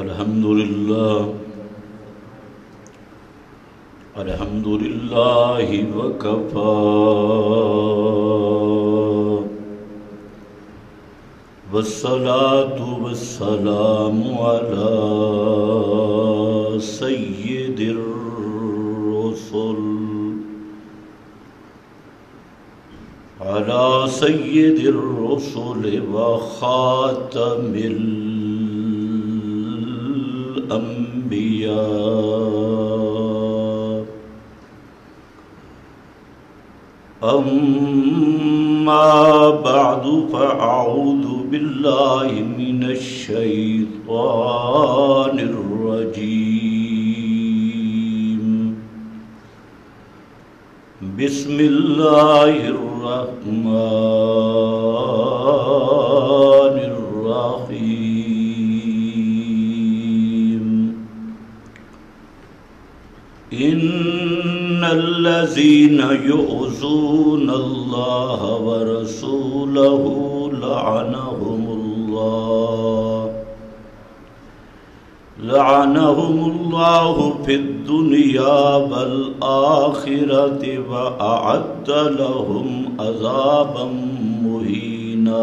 अल्हम्दुलिल्लाह। अल्हम्दुलिल्लाहि वकफा वस्सलातु वस्सलामु अला सय्यिदिर रुसुल। अला सय्यिदिर रुसुल व अंबिया अम्मा बादु फ़अऊज़ु बिल्लाहि मिनश शैतानिर रजीम बिस्मिल्लाहिर रहमानिर इन्नल्लज़ीन युज़ून अल्लाह व रसूलहु लअनहुमुल्लाह लअनहुमुल्लाहु फिद्दुनिया वल आखिरति व अअद्द लहुम अज़ाबम मुहीना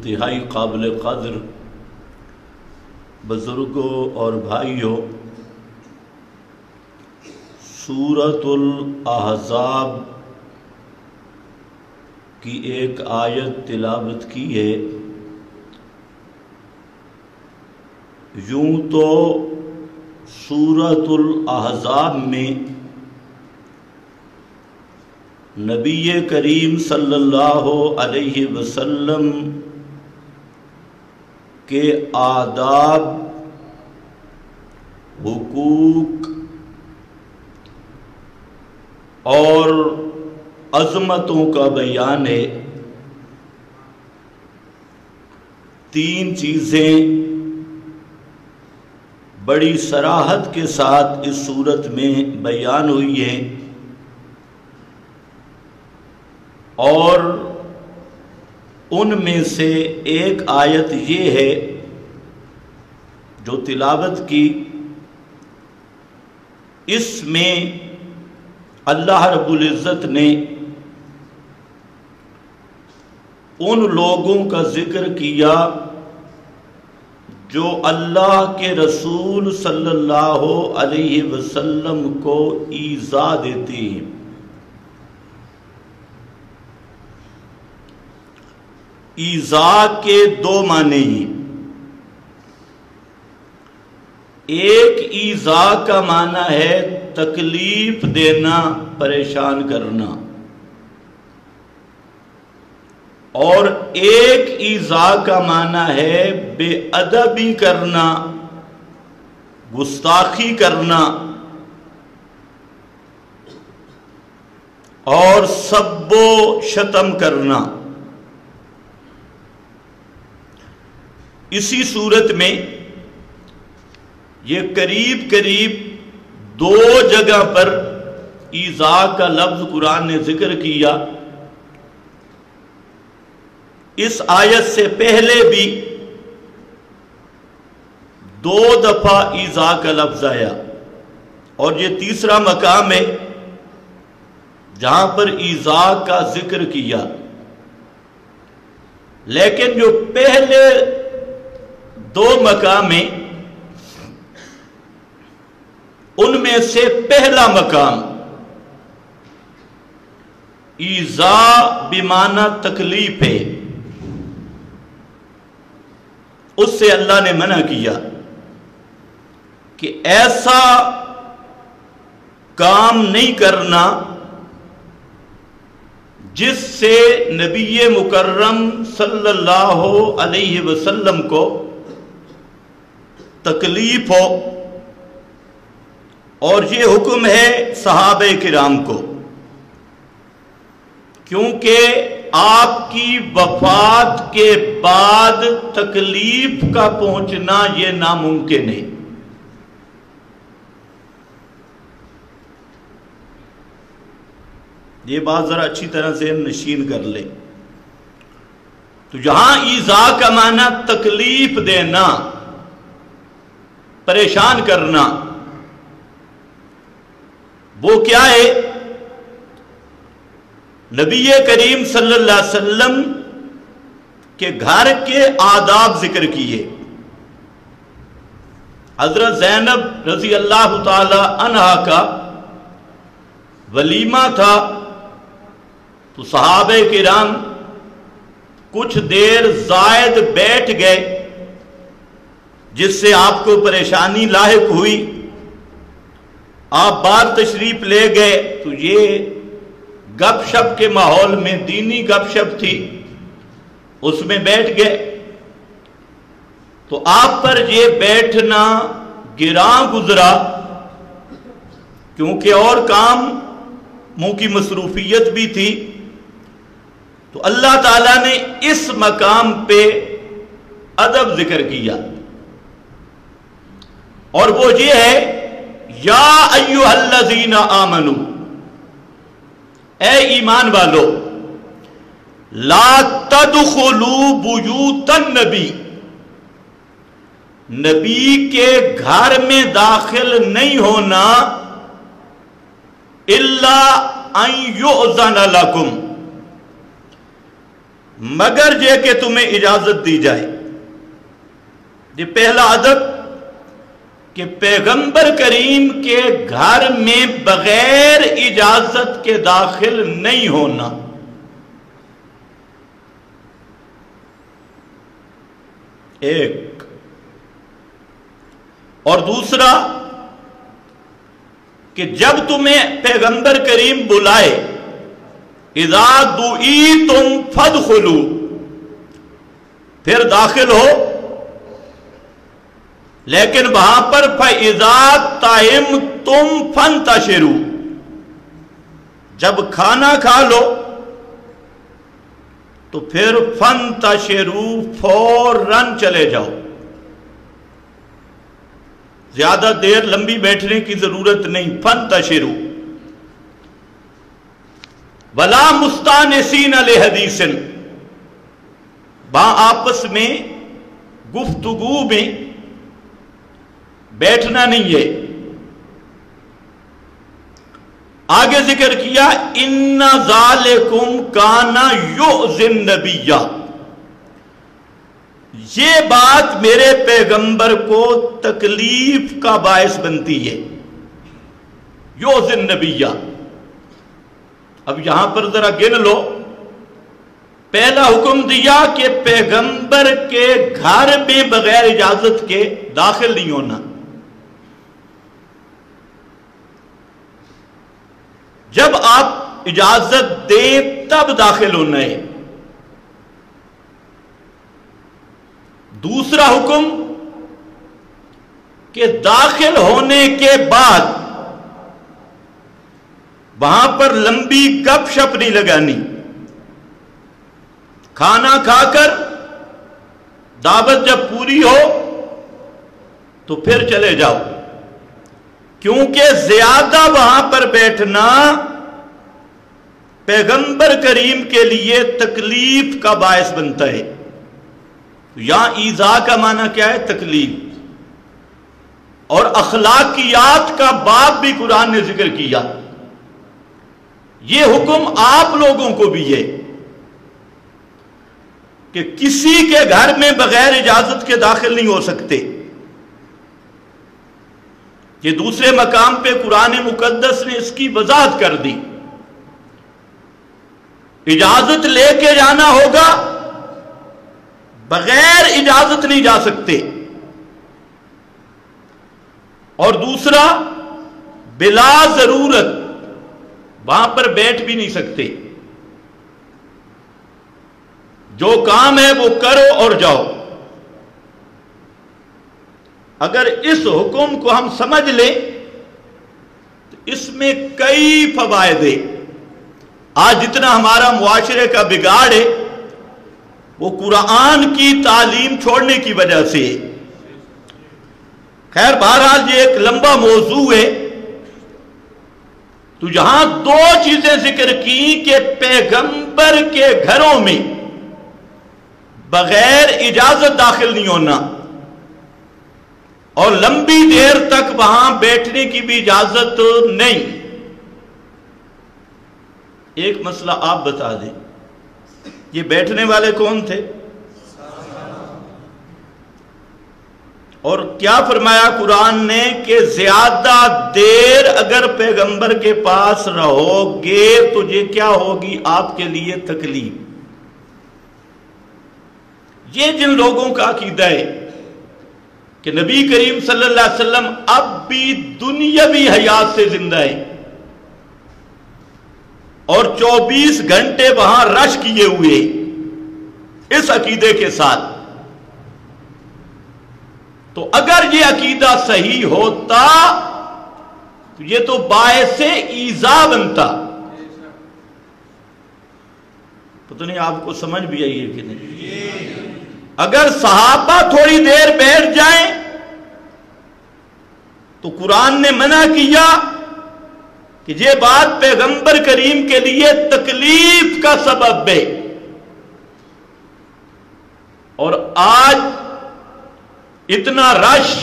इंतहाई काबिल कदर, बुज़ुर्गों और भाइयों, सूरतुल अहज़ाब की एक आयत तिलावत की है। यूँ तो सूरतुल अहज़ाब में नबी करीम सल्लल्लाहु अलैहि वसल्लम के आदाब, हुकूक और अजमतों का बयान है। तीन चीज़ें बड़ी सराहत के साथ इस सूरत में बयान हुई हैं और उनमें से एक आयत ये है जो तिलावत की, इसमें अल्लाह रब्बुल इज़्ज़त ने उन लोगों का ज़िक्र किया जो अल्लाह के रसूल सल्लल्लाहु अलैहि वसल्लम को ईज़ा देती हैं। ईजा के दो माने ही। एक ईजा का माना है तकलीफ़ देना, परेशान करना। और एक ईजा का माना है बेअदबी करना, गुस्ताखी करना। और सब्बो शतम करना। इसी सूरत में ये करीब करीब दो जगह पर ईजा का लफ्ज कुरान ने ज़िक्र किया। इस आयत से पहले भी दो दफ़ा ईजा का लफ्ज आया और ये तीसरा मकाम है जहाँ पर ईजा का ज़िक्र किया। लेकिन जो पहले दो मकाम, उनमें से पहला मकाम, ईजा बिमाना तकलीफ़ है। उससे अल्लाह ने मना किया कि ऐसा काम नहीं करना जिससे नबी मुकर्रम सल्लल्लाहु अलैहि वसल्लम को तकलीफ़ हो। और ये हुक्म है सहाब किराम को, क्योंकि आपकी वफात के बाद तकलीफ़ का पहुँचना यह नामुमकिन है। ये बात जरा अच्छी तरह से नशीन कर ले। तो यहाँ ईजा का माना तकलीफ़ देना। परेशान करना। वो क्या है? नबी करीम सल्लल्लाहु अलैहि वसल्लम के घर के आदाब ज़िक्र किए। हज़रत जैनब रज़ी अल्लाह तहा का वलीमा था। तो सहाब किराम कुछ देर जायद बैठ गए। जिससे आपको परेशानी लाक हुई। आप बार तशरीफ़ ले गए तो ये गपशप के माहौल में, दीनी गपशप थी। उसमें बैठ गए। तो आप पर ये बैठना गिरा गुजरा, क्योंकि और काम मुँह की मसरूफियत भी थी। तो अल्लाह ताला ने इस मकाम पे अदब ज़िक्र किया। और वो ये है, या अयुहल्लजीना आमनू, ए ईमान वालो, ला तदखलू बुयूतन नबी नबी के घर में दाखिल नहीं होना, इल्ला लकुम, मगर जे के तुम्हें इजाज़त दी जाए। ये पहला अदब कि पैगंबर करीम के घर में बगैर इजाज़त के दाखिल नहीं होना। एक। और दूसरा कि जब तुम्हें पैगंबर करीम बुलाए, इजा दुई तुम फद खुलू फिर दाखिल हो लेकिन वहाँ पर फैजा ताइम तुम फन तशरू। जब खाना खा लो तो फिर फन तशरू फ़ौरन चले जाओ। ज़्यादा देर लंबी बैठने की ज़रूरत नहीं, फन तशरू। वला मुस्तानसीन अल हदीसन बा आपस में, गुफ्तगु में बैठना नहीं है। आगे ज़िक्र किया, इन्ना जालेकुम काना यो जिंदबिया ये बात मेरे पैगंबर को तकलीफ़ का बायस बनती है। यो जिंदबिया अब यहाँ पर जरा गिन लो। पहला हुक्म दिया कि पैगंबर के घर में बगैर इजाज़त के दाखिल नहीं होना। जब आप इजाज़त दें, तब दाखिल होना है दूसरा हुक्म कि दाखिल होने के बाद वहाँ पर लंबी गपशप नहीं लगानी। खाना खाकर दावत जब पूरी हो तो फिर चले जाओ। क्योंकि ज़्यादा वहाँ पर बैठना पैगंबर करीम के लिए तकलीफ़ का बायस बनता है। तो यहाँ ईजा का माना क्या है? तकलीफ़। और अखलाकियात का बाप भी कुरान ने ज़िक्र किया। यह हुक्म आप लोगों को भी है कि किसी के घर में बगैर इजाज़त के दाखिल नहीं हो सकते। ये दूसरे मकाम पे कुरान मुकद्दस ने इसकी वजाहत कर दी। इजाज़त लेके जाना होगा, बगैर इजाज़त नहीं जा सकते। और दूसरा, बिला ज़रूरत, वहाँ पर बैठ भी नहीं सकते। जो काम है वो करो और जाओ। अगर इस हुक्म को हम समझ लें तो इसमें कई फवायदे। आज जितना हमारा मुआशरे का बिगाड़ है, वो कुरान की तालीम छोड़ने की वजह से। खैर, बहरहाल ये एक लंबा मौजू है। तो यहाँ दो चीज़ें ज़िक्र की कि पैगंबर के घरों में बगैर इजाज़त दाखिल नहीं होना और लंबी देर तक वहाँ बैठने की भी इजाज़त नहीं। एक मसला आप बता दें, ये बैठने वाले कौन थे? और क्या फरमाया कुरान ने कि ज़्यादा देर अगर पैगंबर के पास रहोगे तो ये क्या होगी आपके लिए तकलीफ़? ये जिन लोगों का अकीदा है कि नबी करीम वसल्लम अब भी दुनियावी हयात से ज़िंदा है। और 24 घंटे वहाँ रश किए हुए इस अकीदे के साथ। तो अगर ये अकीदा सही होता तो ये तो बायसे ईजा बनता। पता नहीं आपको समझ भी आई है कि नहीं? अगर सहाबा थोड़ी देर बैठ जाए तो कुरान ने मना किया कि ये बात पैगंबर करीम के लिए तकलीफ़ का सबब है। और आज इतना रश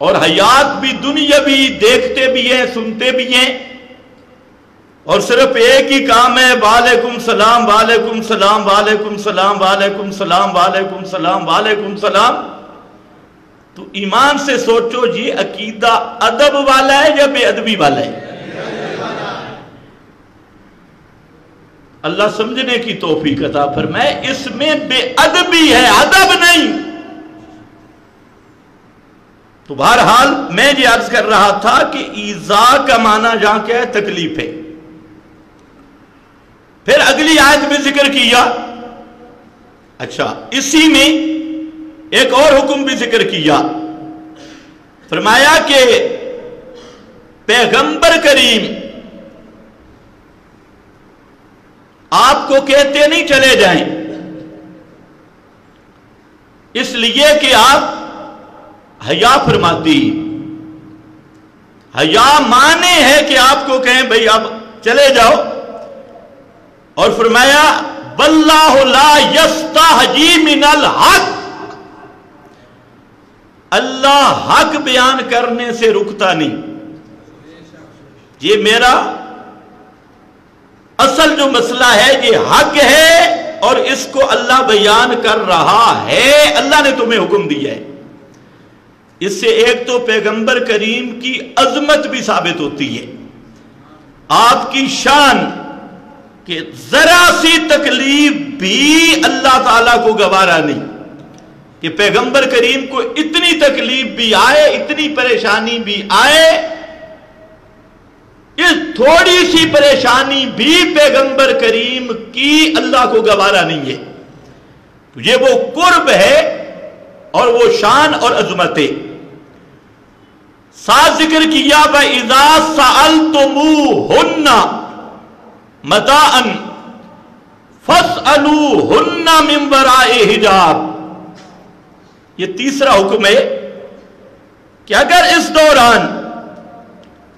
और हयात भी दुनिया भी देखते भी हैं, सुनते भी हैं और सिर्फ़ एक ही काम है, वालेकुम सलाम वालेकुम सलाम वालेकुम सलाम वालेकुम सलाम वालेकुम सलाम वालेकुम सलाम। तो ईमान से सोचो ये अकीदा अदब वाला है या बेअदबी वाला है? अल्लाह समझने की तोहफी कथा मैं इसमें बेअदबी है, अदब नहीं। तो बहरहाल, मैं ये अर्ज़ कर रहा था कि ईजा का माना जहाँ क्या है, तकलीफ़ है। फिर अगली आयत में ज़िक्र किया। अच्छा इसी में एक और हुक्म भी ज़िक्र किया। फरमाया कि पैगंबर करीम आपको कहते नहीं चले जाएँ। इसलिए कि आप हया फरमाती हया माने है कि आपको कहें, भाई आप चले जाओ। और फरमाया मिनल हक। अल्लाह हक बयान करने से रुकता नहीं। ये मेरा असल जो मसला है, ये हक है और इसको अल्लाह बयान कर रहा है। अल्लाह ने तुम्हें हुक्म दिया है। इससे एक तो पैगंबर करीम की अजमत भी साबित होती है। आपकी शान कि जरा सी तकलीफ़ भी अल्लाह ताला को गवारा नहीं। कि पैगंबर करीम को इतनी तकलीफ़ भी आए, इतनी परेशानी भी आए, इस थोड़ी सी परेशानी भी पैगंबर करीम की अल्लाह को गवारा नहीं है। तो ये वो कुर्ब है और वो शान और अजमत। है साथ ज़िक्र किया व इजा साल तो मुँह हुन्ना मताअन फस अलू हुन्ना मिम्बरा हिजाब। ये तीसरा हुक्म है कि अगर इस दौरान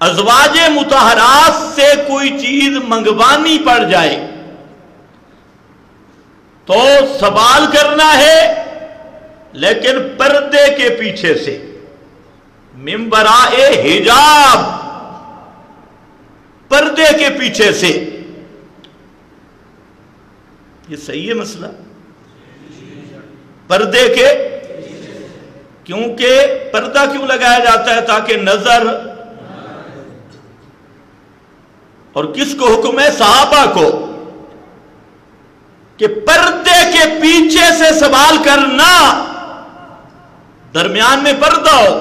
अजवाज मुताहरात से कोई चीज़ मंगवानी पड़ जाए तो सवाल करना है, लेकिन पर्दे के पीछे से मिम्बरा हिजाब। पर्दे के पीछे से ये सही है मसला? पर्दे के? क्योंकि पर्दा क्यों लगाया जाता है ताकि नज़र और किसको हुक्म है? साहबा को। कि पर्दे के पीछे से सवाल करना दरमियान में पर्दा हो।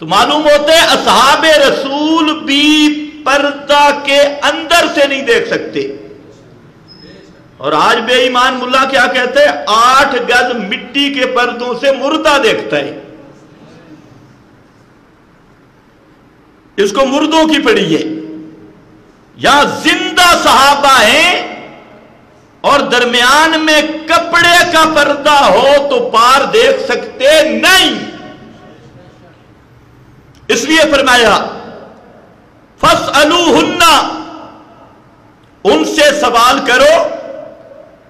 तो मालूम होते असहाब रसूल भी पर्दा के अंदर से नहीं देख सकते। और आज बेईमान मुल्ला क्या कहते हैं? आठ गज मिट्टी के पर्दों से मुर्दा देखता है। इसको मुर्दों की पड़ी है। यहाँ ज़िंदा सहाबा है और दरमियान में कपड़े का पर्दा हो तो पार देख सकते नहीं। इसलिए फरमाया फस अलू उनसे सवाल करो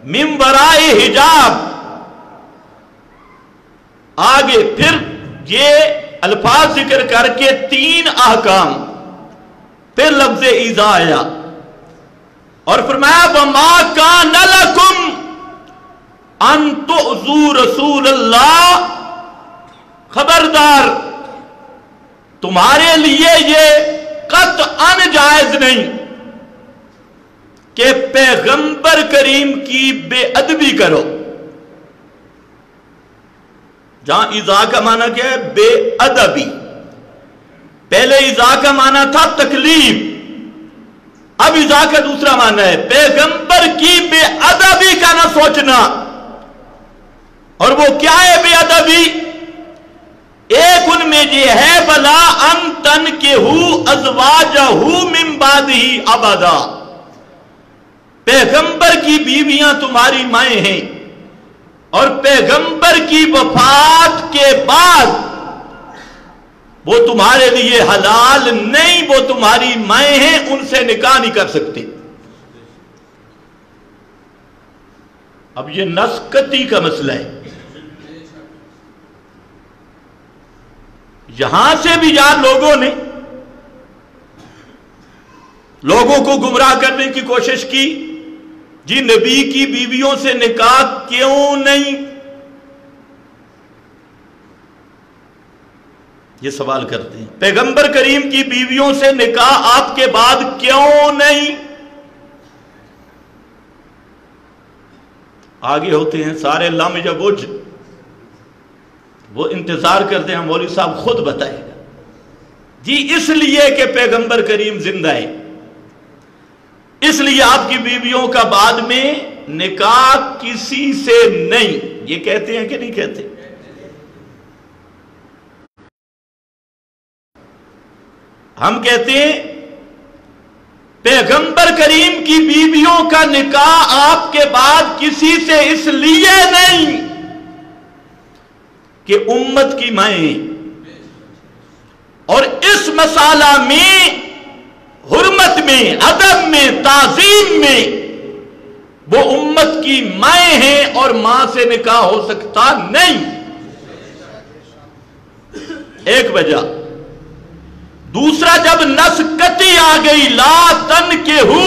मिमबराए हिजाब। आगे फिर ये अल्फाज ज़िक्र करके तीन अहकाम। फिर लफ्ज ईजा आया। और फरमाया बमा का नलकुम अंतु रसूल अल्लाह खबरदार, तुम्हारे लिए ये कत अन जायज़ नहीं। कि पैगंबर करीम की बेअदबी करो। जहाँ इजा का माना क्या है? बेअदबी। पहले इजा का माना था तकलीफ़। अब इजा का दूसरा माना है पैगंबर की बेअदबी का ना सोचना। और वो क्या है बेअदबी? एक उनमें ये है, बला अन तन के हु अजवाज हु मिम्बाद ही अबदा। पैगंबर की बीवियाँ तुम्हारी माए हैं और पैगंबर की वफात के बाद वो तुम्हारे लिए हलाल नहीं, वो तुम्हारी माए हैं, उनसे निकाह नहीं कर सकते। अब ये नस्कती का मसला है। यहाँ से भी यार लोगों ने लोगों को गुमराह करने की कोशिश की जी नबी की बीवियों से निकाह क्यों नहीं? ये सवाल करते हैं। पैगंबर करीम की बीवियों से निकाह आपके बाद क्यों नहीं? आगे होते हैं, सारे लम या बुझ। वो इंतज़ार करते हैं मौली साहब खुद बताएगा। जी इसलिए कि पैगंबर करीम ज़िंदा है। इसलिए आपकी बीवियों का बाद में निकाह किसी से नहीं। ये कहते हैं कि नहीं कहते? हम कहते हैं, पैगंबर करीम की बीवियों का निकाह आपके बाद किसी से इसलिए नहीं कि उम्मत की माए। और इस मसाला में हुरमत में, अदब में, ताजीम में। वो उम्मत की माए हैं और माँ से निकाह हो सकता नहीं। एक वजह, दूसरा जब नसकती आ गई, ला तन के हु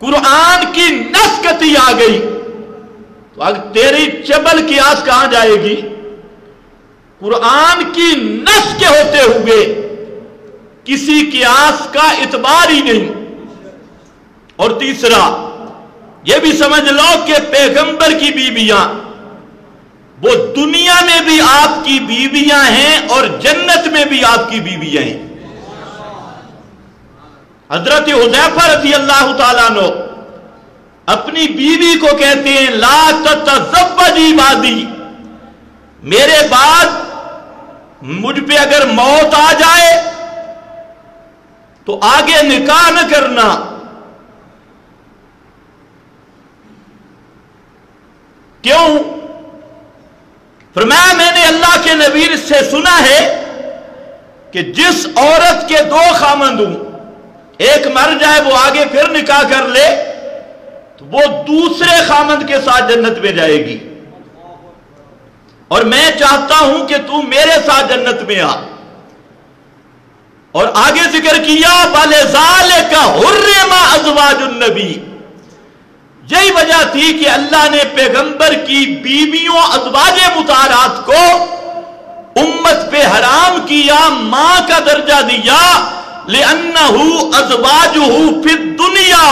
कुरान की नसकती आ गई तो अब तेरी चबल की आस कहाँ जाएगी? कुरान की नस के होते हुए किसी की आस का इतबार ही नहीं। और तीसरा यह भी समझ लो कि पैगंबर की बीबियाँ वो दुनिया में भी आपकी बीवियाँ हैं और जन्नत में भी आपकी बीवियाँ हैं। हज़रत हुजैफा रज़ी अल्लाह तनो अपनी बीवी को कहते हैं, ला तजब्बजी वादी मेरे बाद मुझ पे अगर मौत आ जाए तो आगे निकाह न करना। क्यों? फरमाया, मैंने अल्लाह के नबीर से सुना है कि जिस औरत के दो खामंद हूँ, एक मर जाए, वो आगे फिर निकाह कर ले तो वो दूसरे खामंद के साथ जन्नत में जाएगी। और मैं चाहता हूँ कि तू मेरे साथ जन्नत में आ। और आगे ज़िक्र किया वाले जाले का हुर्रमा अजवाजुन्नबी यही वजह थी कि अल्लाह ने पैगंबर की बीवियों अजवाज मुतारात को उम्मत पे हराम किया, माँ का दर्जा दिया ले अन्नहू अजवाजू फिर दुनिया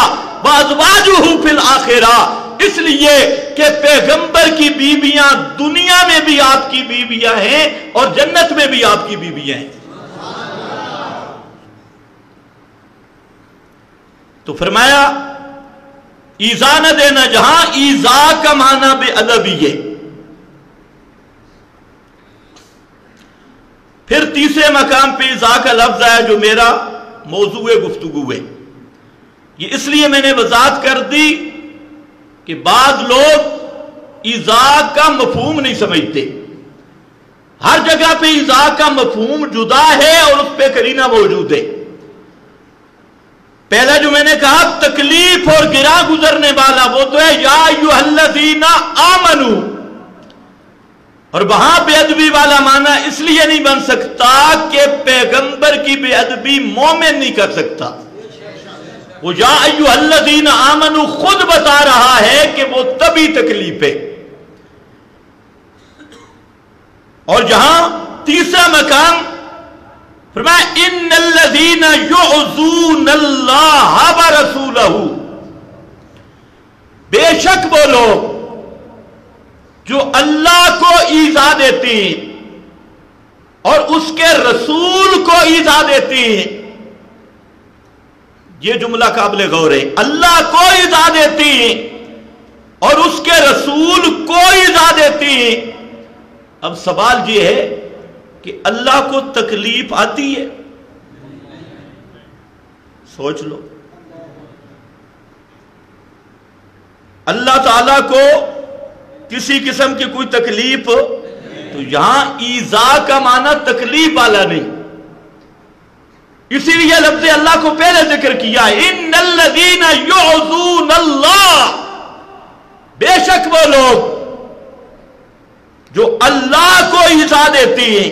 व अजवाजू फिर आखिरा। इसलिए कि पैगंबर की बीवियाँ दुनिया में भी आपकी बीवियाँ हैं और जन्नत में भी आपकी बीवियाँ हैं। तो फरमाया, ईजा न देना जहाँ, ईजा का माना बे अदबी है। फिर तीसरे मकाम पे ईजा का लफ्ज आया जो मेरा मौजू गुफ्तगु है। ये इसलिए मैंने वजात कर दी कि बाद लोग ईजा का मफहूम नहीं समझते। हर जगह पे ईजा का मफहूम जुदा है और उस पर करीना मौजूद है। पहला जो मैंने कहा, तकलीफ़ और गिरा गुजरने वाला, वो तो है, या युहल्लदीना आमनू। और वहाँ बेअदबी वाला माना इसलिए नहीं बन सकता कि पैगंबर की बेअदबी मोमिन नहीं कर सकता। वो या अल्लादीन आमनु खुद बता रहा है कि वो तभी तकलीफ़। है और जहाँ तीसरा मकाम रसूलहू. बेशक वो लोग जो अल्लाह को ईजा देती और उसके रसूल को ईजा देती ये जुमला काबिल गौर है, अल्लाह को ईजा देती और उसके रसूल को ईजा देती अब सवाल ये है कि अल्लाह को तकलीफ़ आती है। सोच लो। अल्लाह ताला को किसी किस्म की कोई तकलीफ़ तो यहाँ ईजा का माना तकलीफ़ वाला नहीं। इसीलिए लफ्ज अल्लाह को पहले ज़िक्र किया इन अल्लाह बेशक वो लोग जो अल्लाह को ईजा देती हैं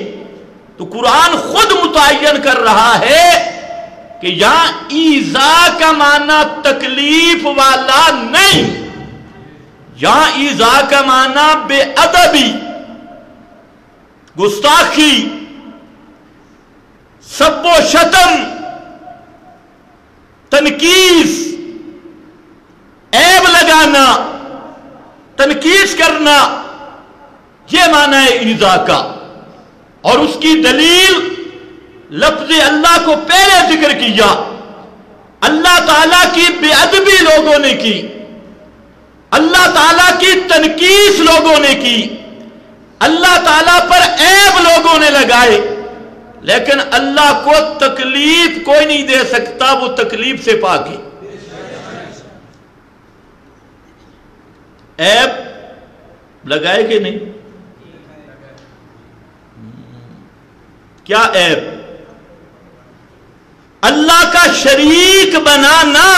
तो कुरान खुद मुतन कर रहा है कि यहाँ ईजा का माना तकलीफ़ वाला नहीं। यहाँ ईजा का माना बेअदबी, गुस्ताखी सब्बो शतम तनकीस, ऐब लगाना, तनकीस करना यह माना है ईजा का। और उसकी दलील लफ्ज अल्लाह को पहले ज़िक्र किया। अल्लाह ताला की बेअदबी लोगों ने की। अल्लाह ताला की तनकीस लोगों ने की। अल्लाह ताला पर ऐब लोगों ने लगाए। लेकिन अल्लाह को तकलीफ़ कोई नहीं दे सकता, वो तकलीफ़ से पाके ऐब लगाए कि नहीं? क्या ऐब? अल्लाह का शरीक बनाना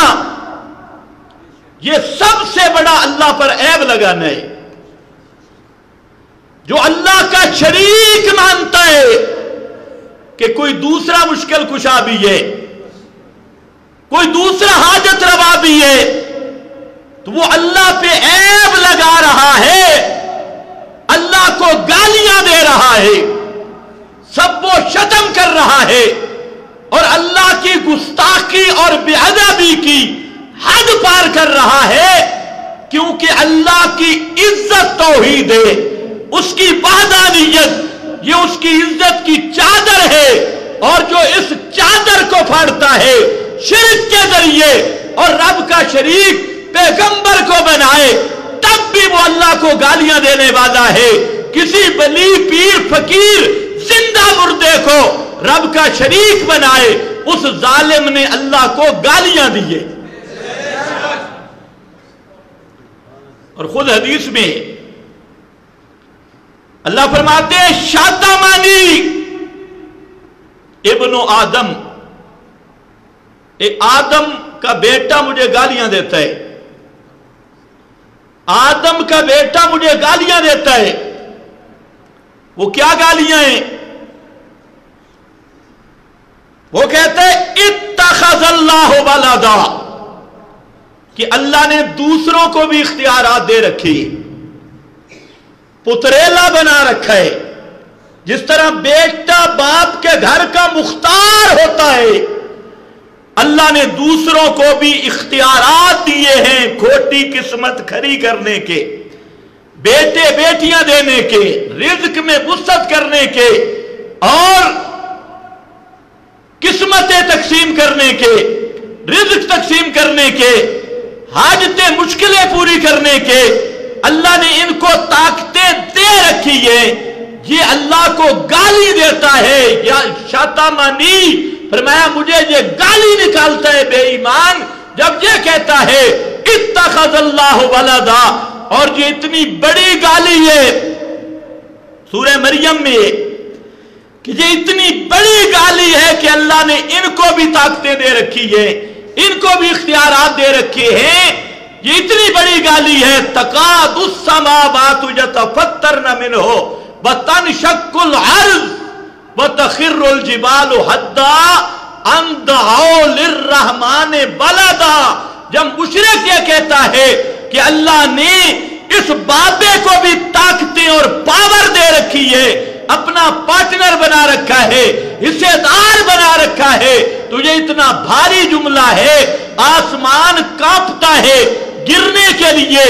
यह सबसे बड़ा अल्लाह पर ऐब लगाना है। जो अल्लाह का शरीक मानता है कि कोई दूसरा मुश्किल कुशा भी है, कोई दूसरा हाजत रवा भी है तो वो अल्लाह पे ऐब लगा रहा है, अल्लाह को गालियाँ दे रहा है। सब वो शतम कर रहा है। और अल्लाह की गुस्ताखी और बेअदबी की हद पार कर रहा है, क्योंकि अल्लाह की इज़्ज़त तो ही दे उसकी वहदानियत, ये उसकी इज़्ज़त की चादर है, और जो इस चादर को फाड़ता है, शिरक के ज़रिए, और रब का शरीक पैगंबर को बनाए, तब भी वो अल्लाह को गालियाँ देने वाला है। किसी बली, पीर, फकीर ज़िंदा मुर्दे को रब का शरीक बनाए, उस जालिम ने अल्लाह को गालियाँ दिए। और खुद हदीस में अल्लाह फरमाते शाता मानी इब्नो आदम। ए, आदम का बेटा मुझे गालियाँ देता है। आदम का बेटा मुझे गालियाँ देता है। वो क्या गालियाँ हैं? वो कहते इतखल्लाह वालादा। कि अल्लाह ने दूसरों को भी इख्तियार दे रखी पुतरेला बना रखा है। जिस तरह बेटा बाप के घर का मुख्तार होता है, अल्लाह ने दूसरों को भी इख्तियार दिए हैं खोटी किस्मत खरी करने के। बेटे बेटियाँ देने के, रिज्क में वसत करने के और किस्मतें तकसीम करने के, रिज्क तकसीम करने के, हाजतें मुश्किलें पूरी करने के, अल्लाह ने इनको ताकतें दे रखी है। ये अल्लाह को गाली देता है। या शाता मानी फरमाया मुझे ये गाली निकालता है बेईमान। जब ये कहता है वलदा। और ये इतनी बड़ी गाली है सूर्य मरियम में, कि ये इतनी बड़ी गाली है कि अल्लाह ने इनको भी ताकतें दे रखी है, इनको भी इख्तियार दे रखे हैं। ये इतनी बड़ी गाली है तकाद उस्समा बात न मिन हो व तन शक्ल अर्ज़ व तखिरुल जिबाल हद्दा रहमान बलदा। जब मुशरक यह कहता है कि अल्लाह ने इस बाबे को भी ताकतें और पावर दे रखी है, अपना पार्टनर बना रखा है, हिस्सेदार बना रखा है तो ये इतना भारी जुमला है, आसमान कांपता है, गिरने के लिए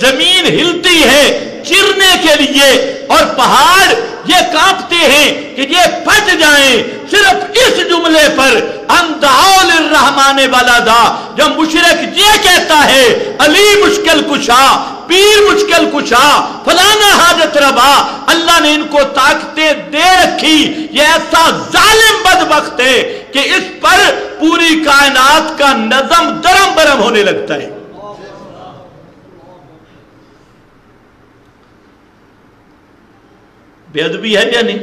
ज़मीन हिलती है चिरने के लिए। और पहाड़ ये कांपते हैं कि ये फट जाएँ सिर्फ़ इस जुमले पर। अंदाउल रहमाने वाला दा जब मुशरक ये कहता है, अली मुश्किल कुशा, पीर मुश्किल कुशा, फलाना हाजत रबा। अल्लाह ने इनको ताकतें दे रखी। ये ऐसा जालिम बदबख्त है कि इस पर पूरी कायनात का नजम दरम बरम होने लगता है। बेदबी है या नहीं?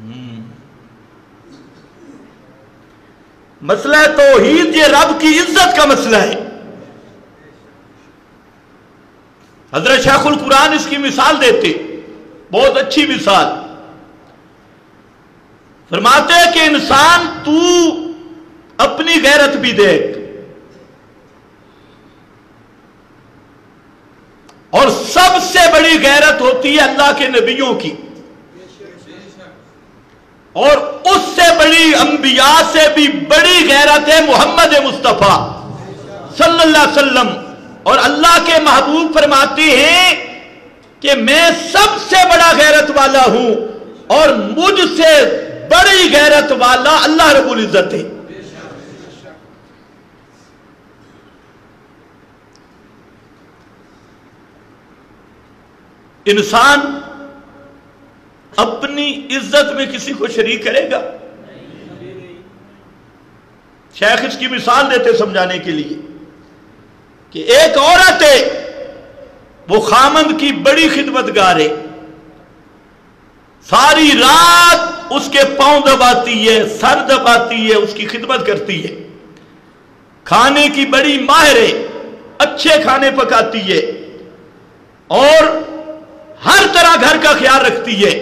हम्म। मसला है तोहीद, ये रब की इज़्ज़त का मसला है। हज़रत शेखुल कुरान इसकी मिसाल देते, बहुत अच्छी मिसाल। फरमाते कि इंसान तू अपनी गैरत भी देख और सबसे बड़ी गैरत होती है अल्लाह के नबियों की। और उससे बड़ी अंबिया से भी बड़ी गैरत है मोहम्मद मुस्तफ़ा सल्लल्लाहु अलैहि वसल्लम। और अल्लाह के महबूब फरमाते हैं कि मैं सबसे बड़ा गैरत वाला हूँ और मुझसे बड़ी गैरत वाला अल्लाह रबुल इज़्ज़त है। इंसान अपनी इज़्ज़त में किसी को शरीक करेगा? शेख, इसकी मिसाल देते समझाने के लिए कि एक औरत है वो खामंद की बड़ी खिदमतगार है। सारी रात उसके पाँव दबाती है, सर दबाती है, उसकी खिदमत करती है। खाने की बड़ी माहिर है, अच्छे खाने पकाती है। और हर तरह घर का ख्याल रखती है।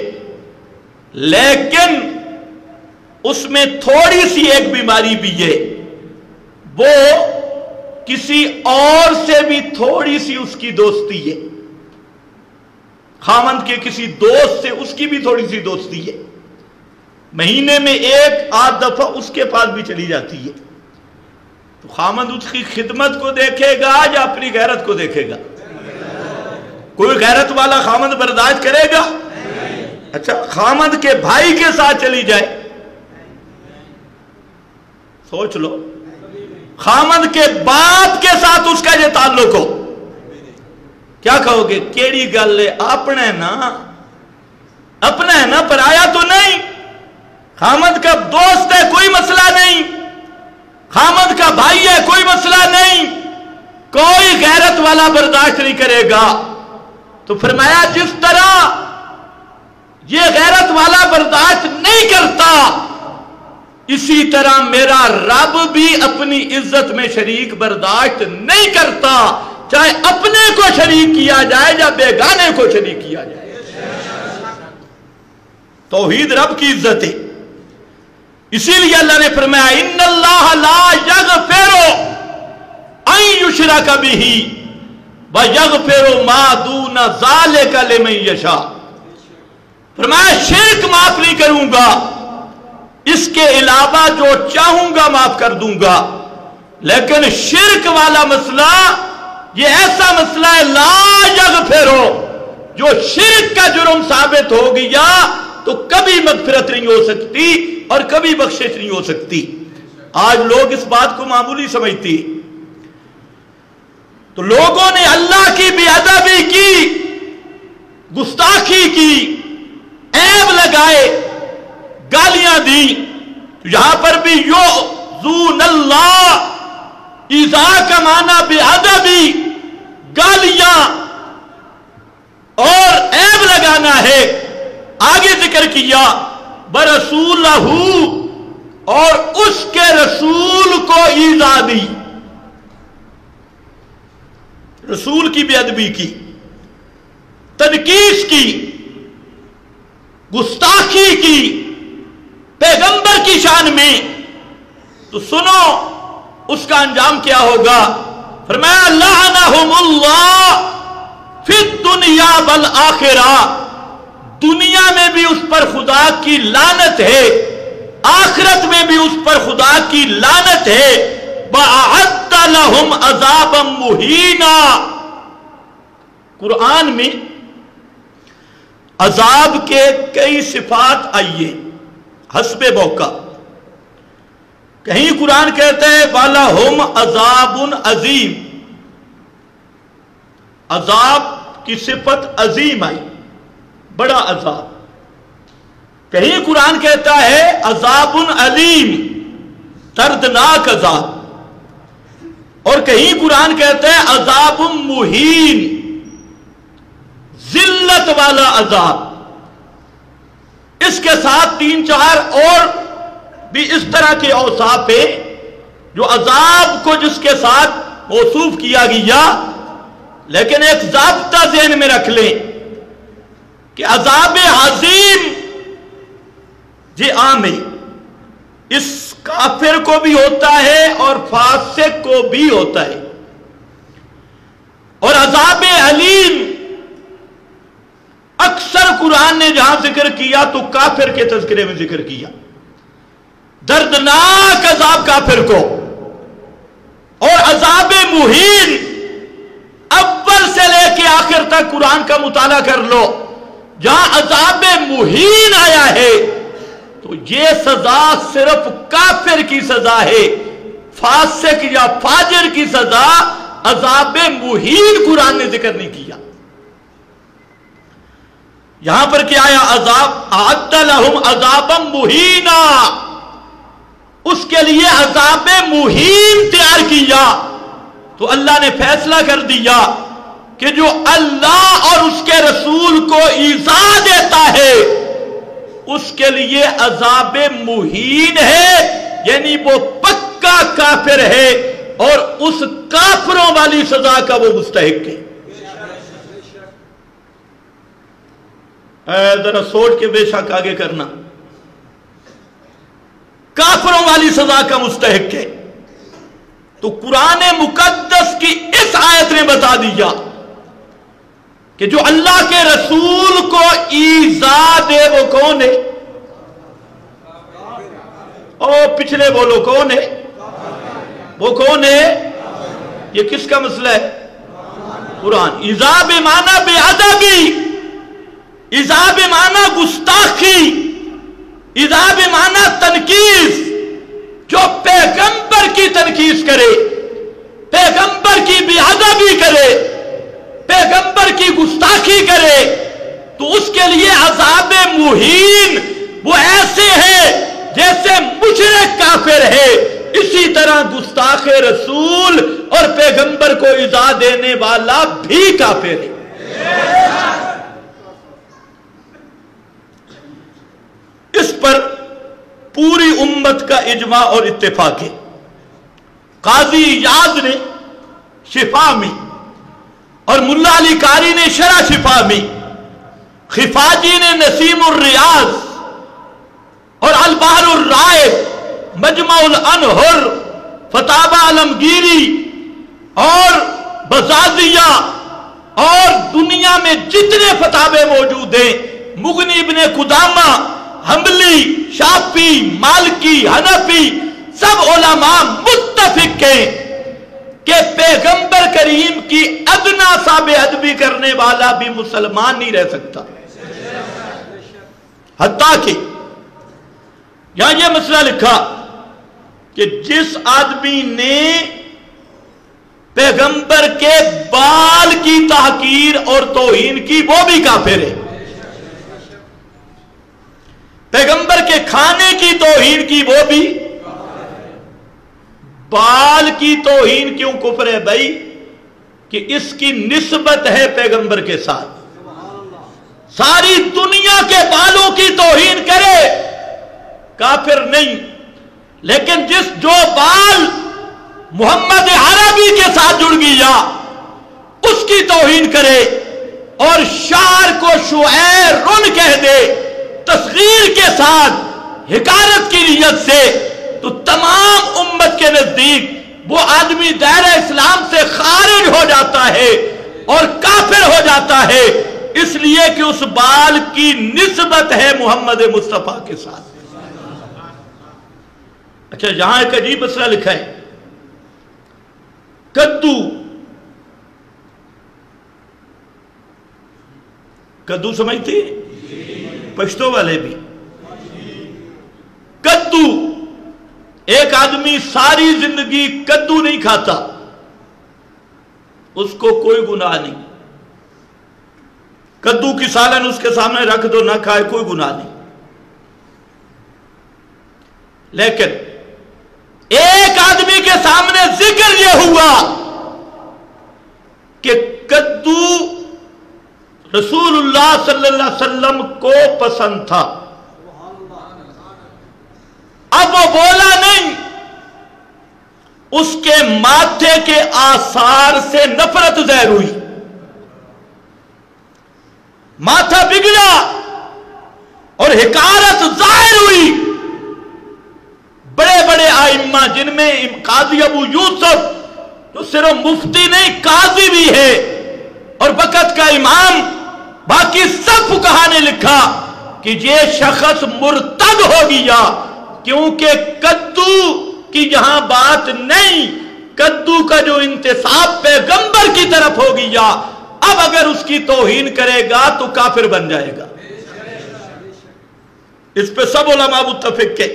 लेकिन उसमें थोड़ी सी एक बीमारी भी है। वो किसी और से भी थोड़ी सी उसकी दोस्ती है। खामंद के किसी दोस्त से उसकी भी थोड़ी सी दोस्ती है। महीने में एक आध दफ़ा उसके पास भी चली जाती है। तो खामंद उसकी खिदमत को देखेगा या अपनी गैरत को देखेगा? कोई गैरत वाला खामद बर्दाश्त करेगा? अच्छा खामद के भाई के साथ चली जाए। सोच लो। खामद के बाप के साथ उसका ये ताल्लुक हो। क्या कहोगे? केड़ी गल है? अपने ना, अपना है ना पराया तो नहीं। खामद का दोस्त है, कोई मसला नहीं। खामद का भाई है, कोई मसला नहीं। कोई गैरत वाला बर्दाश्त नहीं करेगा। तो फरमाया, जिस तरह ये गैरत वाला बर्दाश्त नहीं करता, इसी तरह मेरा रब भी अपनी इज़्ज़त में शरीक बर्दाश्त नहीं करता, चाहे अपने को शरीक किया जाए या बेगाने को शरीक किया जाए। तोहीद रब की इज़्ज़त है। इसीलिए अल्लाह ने फरमाया इन अल्लाह ला यग फेरो युशरा कभी ही व यग फेरो मादू न जाले का ले मैं यशा। फरमाया शिरक माफ़ नहीं करूँगा। इसके अलावा जो चाहूँगा माफ़ कर दूँगा। लेकिन शिरक वाला मसला, ये ऐसा मसला है, ला यग फेरो जो शिरक का जुर्म साबित हो गया तो कभी मगफिरत नहीं हो सकती और कभी बख्शिश नहीं हो सकती। आज लोग इस बात को मामूली समझती तो लोगों ने अल्लाह की बेअदबी की, गुस्ताखी की, ऐब लगाए, गालियाँ दी। तो यहाँ पर भी यो जून अल्लाह ईजा का माना बेअदबी गालियाँ और ऐब लगाना है। आगे ज़िक्र किया ब बरसूल और उसके रसूल को ईजा दी। रसूल की बेअदबी की तनकीस की, गुस्ताखी की, पैगंबर की शान में। तो सुनो, उसका अंजाम क्या होगा? फरमाया अल्लाह फिर दुनिया बल आखिरा। दुनिया में भी उस पर खुदा की लानत है, आखिरत में भी उस पर खुदा की लानत है। लहुम अजाब मुहीना। कुरान में अजाब के कई सिफात आइए, हसबे मौका। कहीं कुरान कहते हैं, वाला हम अजाबुन अजीम। अजाब की सिफत अजीम आई, बड़ा अजाब। कहीं कुरान कहता है, अजाबुन अलीम, दर्दनाक अजाब। और कहीं कुरान कहता है अजाब मुहीन। जिल्लत वाला अजाब। इसके साथ तीन चार और भी इस तरह के औसाफ जो अजाब को जिसके साथ मौसूफ किया गया, लेकिन एक जबता जेन में रख लें कि अजाब हजीम जी आम है इस काफिर को भी होता है और फासिक को भी होता है। और अजाब अलीम अक्सर कुरान ने जहाँ ज़िक्र किया तो काफिर के तस्करे में ज़िक्र किया। दर्दनाक अजाब काफिर को। और अजाब मुहीन अव्वल से लेके आखिर तक कुरान का मुताला कर लो। जहाँ अजाब मुहीन आया है तो ये सजा सिर्फ़ काफिर की सजा है, फासिक या फाजिर की सजा अजाब मुहीन कुरान ने ज़िक्र नहीं किया। यहाँ पर क्या आया? अजाब आदलहम अजाबम मुहीना। उसके लिए अजाब मुहीन तैयार किया। तो अल्लाह ने फैसला कर दिया कि जो अल्लाह और उसके रसूल को ईजा देता है उसके लिए अजाब मुहीन है, यानी वो पक्का काफिर है और उस काफरों वाली सजा का वो मुस्तक है। जरा सोच के बेशक आगे करना। काफरों वाली सजा का मुस्तक है। तो कुरान मुकद्दस की इस आयत ने बता दिया कि जो अल्लाह के रसूल को ईजा दे वो कौन है? ओ, पिछले बोलो कौन है? वो कौन है? ये किसका मसला है? कुरान। ईजा बेमाना बेअदबी ईजा बेमाना गुस्ताखी। ईजा बेमाना तनकीस जो पैगंबर की तनकीस करे, पैगंबर की बेअदबी करे पैगंबर की गुस्ताखी करे तो उसके लिए अजाब मुहीन वो ऐसे है जैसे मुशरक काफिर है। इसी तरह गुस्ताखे रसूल और पैगंबर को इजा देने वाला भी काफिर है। इस पर पूरी उम्मत का इजमा और इत्तेफाक है। काजी याद ने शिफा में और मुल्ला अली कारी ने शरा शिफा में, खिफाजी ने नसीम रियाज और अलबहर राय, मजमाउल अनहर, फताबा आलमगीरी और बजाजिया और दुनिया में जितने फताबे मौजूद हैं, मुगनी इबन कुदामा हमली शाफी, मालकी, हनफी, सब ओलामा मुतफिक हैं। कि पैगंबर करीम की अदना साब अदबी करने वाला भी मुसलमान नहीं रह सकता। हत्या कि। यहाँ यह मसला लिखा कि जिस आदमी ने पैगंबर के बाल की तहकीर और तोहीन की, वो भी काफिर है। पैगंबर के खाने की तोहीन की, वो भी बाल की तोहीन क्यों कुफर है भाई? कि इसकी निस्बत है पैगंबर के साथ। सारी दुनिया के बालों की तोहीन करे, काफिर नहीं। लेकिन जिस जो बाल मोहम्मद अरबी के साथ जुड़ गया उसकी तोहीन करे और शार को रुन कह दे, तस्वीर के साथ हिकारत की नीयत से तो तमाम उम्मत के नज़दीक वो आदमी दायरा इस्लाम से खारिज हो जाता है और काफिर हो जाता है। इसलिए कि उस बाल की निस्बत है मोहम्मद मुस्तफ़ा के साथ। अच्छा यहाँ एक अजीब मसला लिखा है। कद्दू। कद्दू समझती? पश्तो वाले भी। कद्दू। एक आदमी सारी ज़िंदगी कद्दू नहीं खाता, उसको कोई गुनाह नहीं। कद्दू की सालन उसके सामने रख दो, ना खाए, कोई गुनाह नहीं। लेकिन एक आदमी के सामने ज़िक्र यह हुआ कि कद्दू रसूलुल्लाह सल्लल्लाहु अलैहि वसल्लम को पसंद था। अब वो बोला नहीं। उसके माथे के आसार से नफरत जहर हुई। माथा बिगड़ा और हिकारत ज़ाहिर हुई। बड़े बड़े आइम्मा, जिनमें काजी अबू यूसुफ तो सिर्फ़ मुफ्ती नहीं, काजी भी है, और बकत का इमाम, बाकी सब कहा ने लिखा कि ये शख्स मुर्तद हो गया क्योंकि कद्दू की यहाँ बात नहीं, कद्दू का जो इंतसाब पैगंबर की तरफ़ हो गया अब अगर उसकी तोहीन करेगा तो काफिर बन जाएगा। इस पे सब ओलमा मुतफिक के।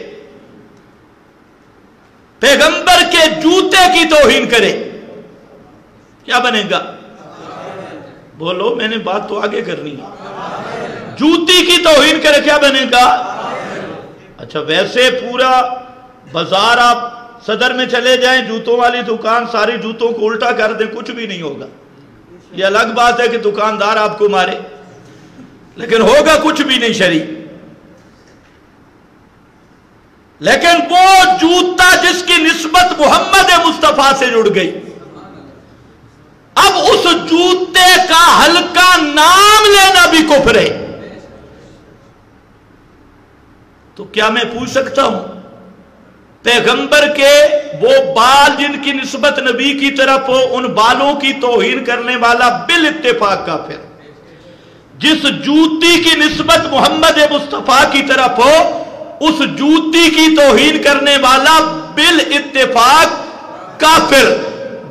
पैगंबर के जूते की तोहीन करे, क्या बनेगा? बोलो, मैंने बात तो आगे करनी है। जूती की तोहीन करे, क्या बनेगा? अच्छा वैसे पूरा बाज़ार आप सदर में चले जाएँ, जूतों वाली दुकान, सारी जूतों को उल्टा कर दें, कुछ भी नहीं होगा। ये अलग बात है कि दुकानदार आपको मारे, लेकिन होगा कुछ भी नहीं शरी लेकिन वो जूता जिसकी निस्बत मोहम्मद मुस्तफ़ा से जुड़ गई, अब उस जूते का हल्का नाम लेना भी कुफर है। तो क्या मैं पूछ सकता हूँ? पैगंबर के वो बाल जिनकी नस्बत नबी की तरफ़ हो, उन बालों की तोहीन करने वाला बिल इत्तेफाक का फिर। जिस जूती की नस्बत मोहम्मद मुस्तफ़ा की तरफ़ हो, उस जूती की तोहीन करने वाला बिल इत्तेफाक काफिर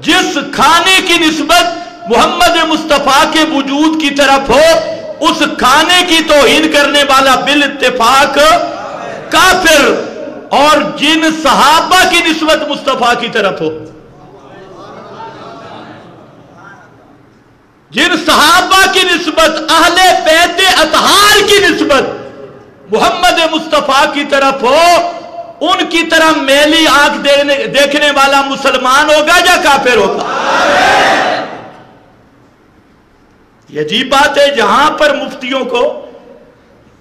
जिस खाने की नस्बत मोहम्मद मुस्तफ़ा के वजूद की तरफ़ हो, उस खाने की तोहीन करने वाला बिल इत्तेफाक काफिर और जिन सहाबा की नस्बत मुस्तफ़ा की तरफ़ हो। जिन सहाबा की नस्बत, अहले पैते अतहार की नस्बत मोहम्मद मुस्तफ़ा की तरफ़ हो, उनकी तरह मेली आँख देखने वाला मुसलमान होगा या काफिर होगा? यह अजीब बात है, जहाँ पर मुफ्तियों को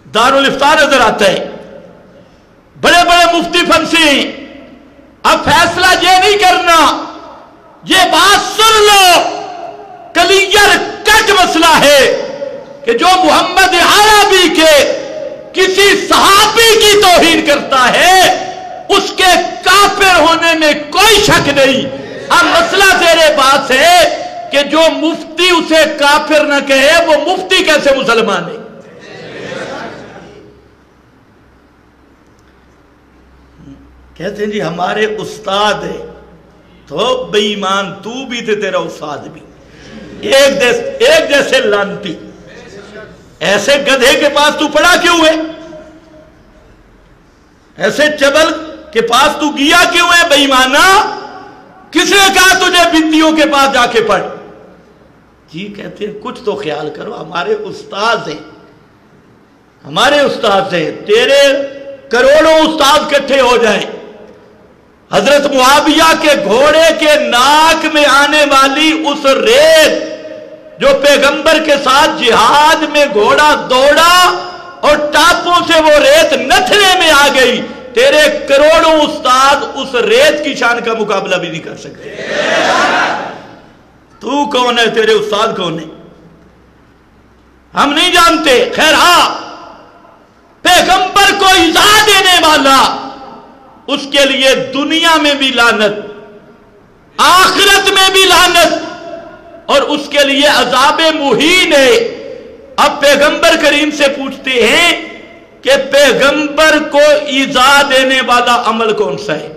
दारुल इफ्तार नज़र आता है। बड़े बड़े मुफ्ती फंसी। अब फैसला ये नहीं करना, ये बात सुन लो। कलियर कट मसला है कि जो मोहम्मद आरबी के किसी सहाबी की तोहीन करता है, उसके काफिर होने में कोई शक नहीं। अब मसला तेरे पास है कि जो मुफ्ती उसे काफिर न कहे, वो मुफ्ती कैसे मुसलमान है? कहते हैं जी, हमारे उस्ताद है। तो बेईमान, तू भी थे, तेरा उस्ताद भी। एक देश एक जैसे लानती। ऐसे गधे के पास तू पड़ा क्यों है? ऐसे चबल के पास तू गिया क्यों है, बेईमाना? किसने कहा तुझे बिंदियों के पास जाके पढ़? जी, कहते हैं, कुछ तो ख्याल करो, हमारे उस्ताद हैं। हमारे उस्ताद हैं, तेरे करोड़ों उस्ताद इकट्ठे हो जाए। हज़रत मुआविया के घोड़े के नाक में आने वाली उस रेत जो पैगंबर के साथ जिहाद में घोड़ा दौड़ा और टापों से वो रेत नथने में आ गई, तेरे करोड़ों उस्ताद उस रेत की शान का मुकाबला भी नहीं कर सकते। तू कौन है? तेरे उस्ताद कौन है? हम नहीं जानते। खैर हा, पैगंबर को इजा देने वाला उसके लिए दुनिया में भी लानत, आखिरत में भी लानत, और उसके लिए अजाब मुहीन है। अब पैगंबर करीम से पूछते हैं कि पैगंबर को ईजा देने वाला अमल कौन सा है?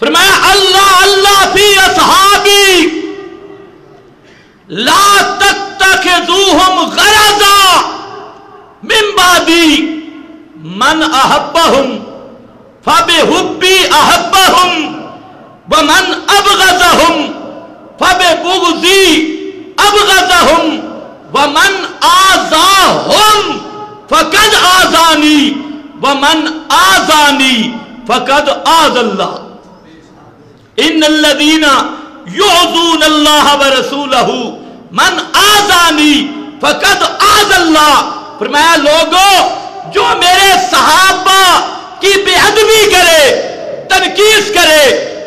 फरमाया, अल्लाह अल्लाह फ़ी असहाबी, ला तक तक जू हम गरजा मिम्बादी मन अहब्बहुम फबे हुब्बी अहब्बहुम, वमन अब गजहुम फबे बुगजी अब गजहुम वमन आजाहुम, फकद आजानी व मन आजानी, फकद आजल्ला। इन लदीना अल्लाह व रसूलहु, मन आजानी, फकद आजल्ला। फरमाया, लोगो जो मेरे सहाबा की बेअदबी करे तनकीस करे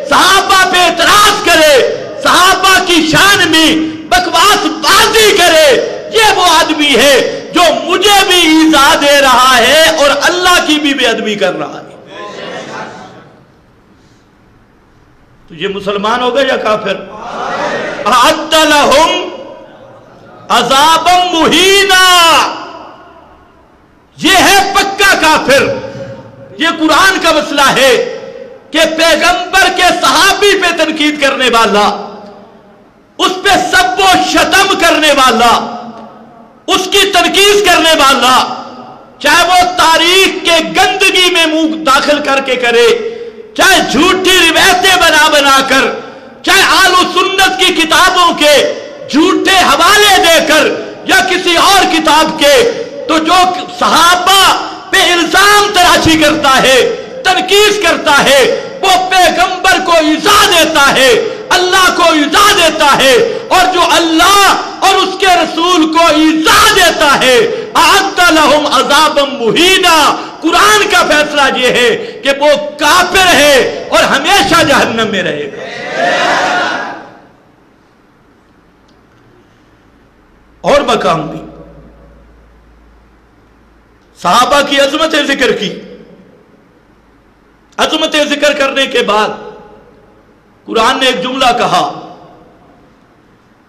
सहाबा पे एतराज़ करे सहाबा की शान में बकवास बाजी करे ये वो आदमी है जो मुझे भी ईजा दे रहा है और अल्लाह की भी बेअदबी कर रहा है। तो ये मुसलमान हो गए या काफिर? अदलहुम अजाबम मुहीना। ये है पक्का काफिर। ये कुरान का मसला है कि पैगंबर के सहाबी पे तनकीद करने वाला, उस पे सबको शतम करने वाला, उसकी तनकीद करने वाला, चाहे वो तारीख के गंदगी में मुँह दाखिल करके करे, चाहे झूठी रिवायतें बना बनाकर, चाहे आलू सुन्नत की किताबों के झूठे हवाले देकर या किसी और किताब के तो जो सहाबा पे इल्ज़ाम तराशी करता है तनकीस करता है, वो पैगंबर को ईजा देता है, अल्लाह को ईजा देता है, और जो अल्लाह और उसके रसूल को ईजा देता है आदम अजाबम मुहीना। कुरान का फैसला ये है कि वो काफिर है और हमेशा जहन्नम में रहेगा। और भी साहबा की अजमत ज़िक्र की। अजमत ज़िक्र करने के बाद कुरान ने एक जुमला कहा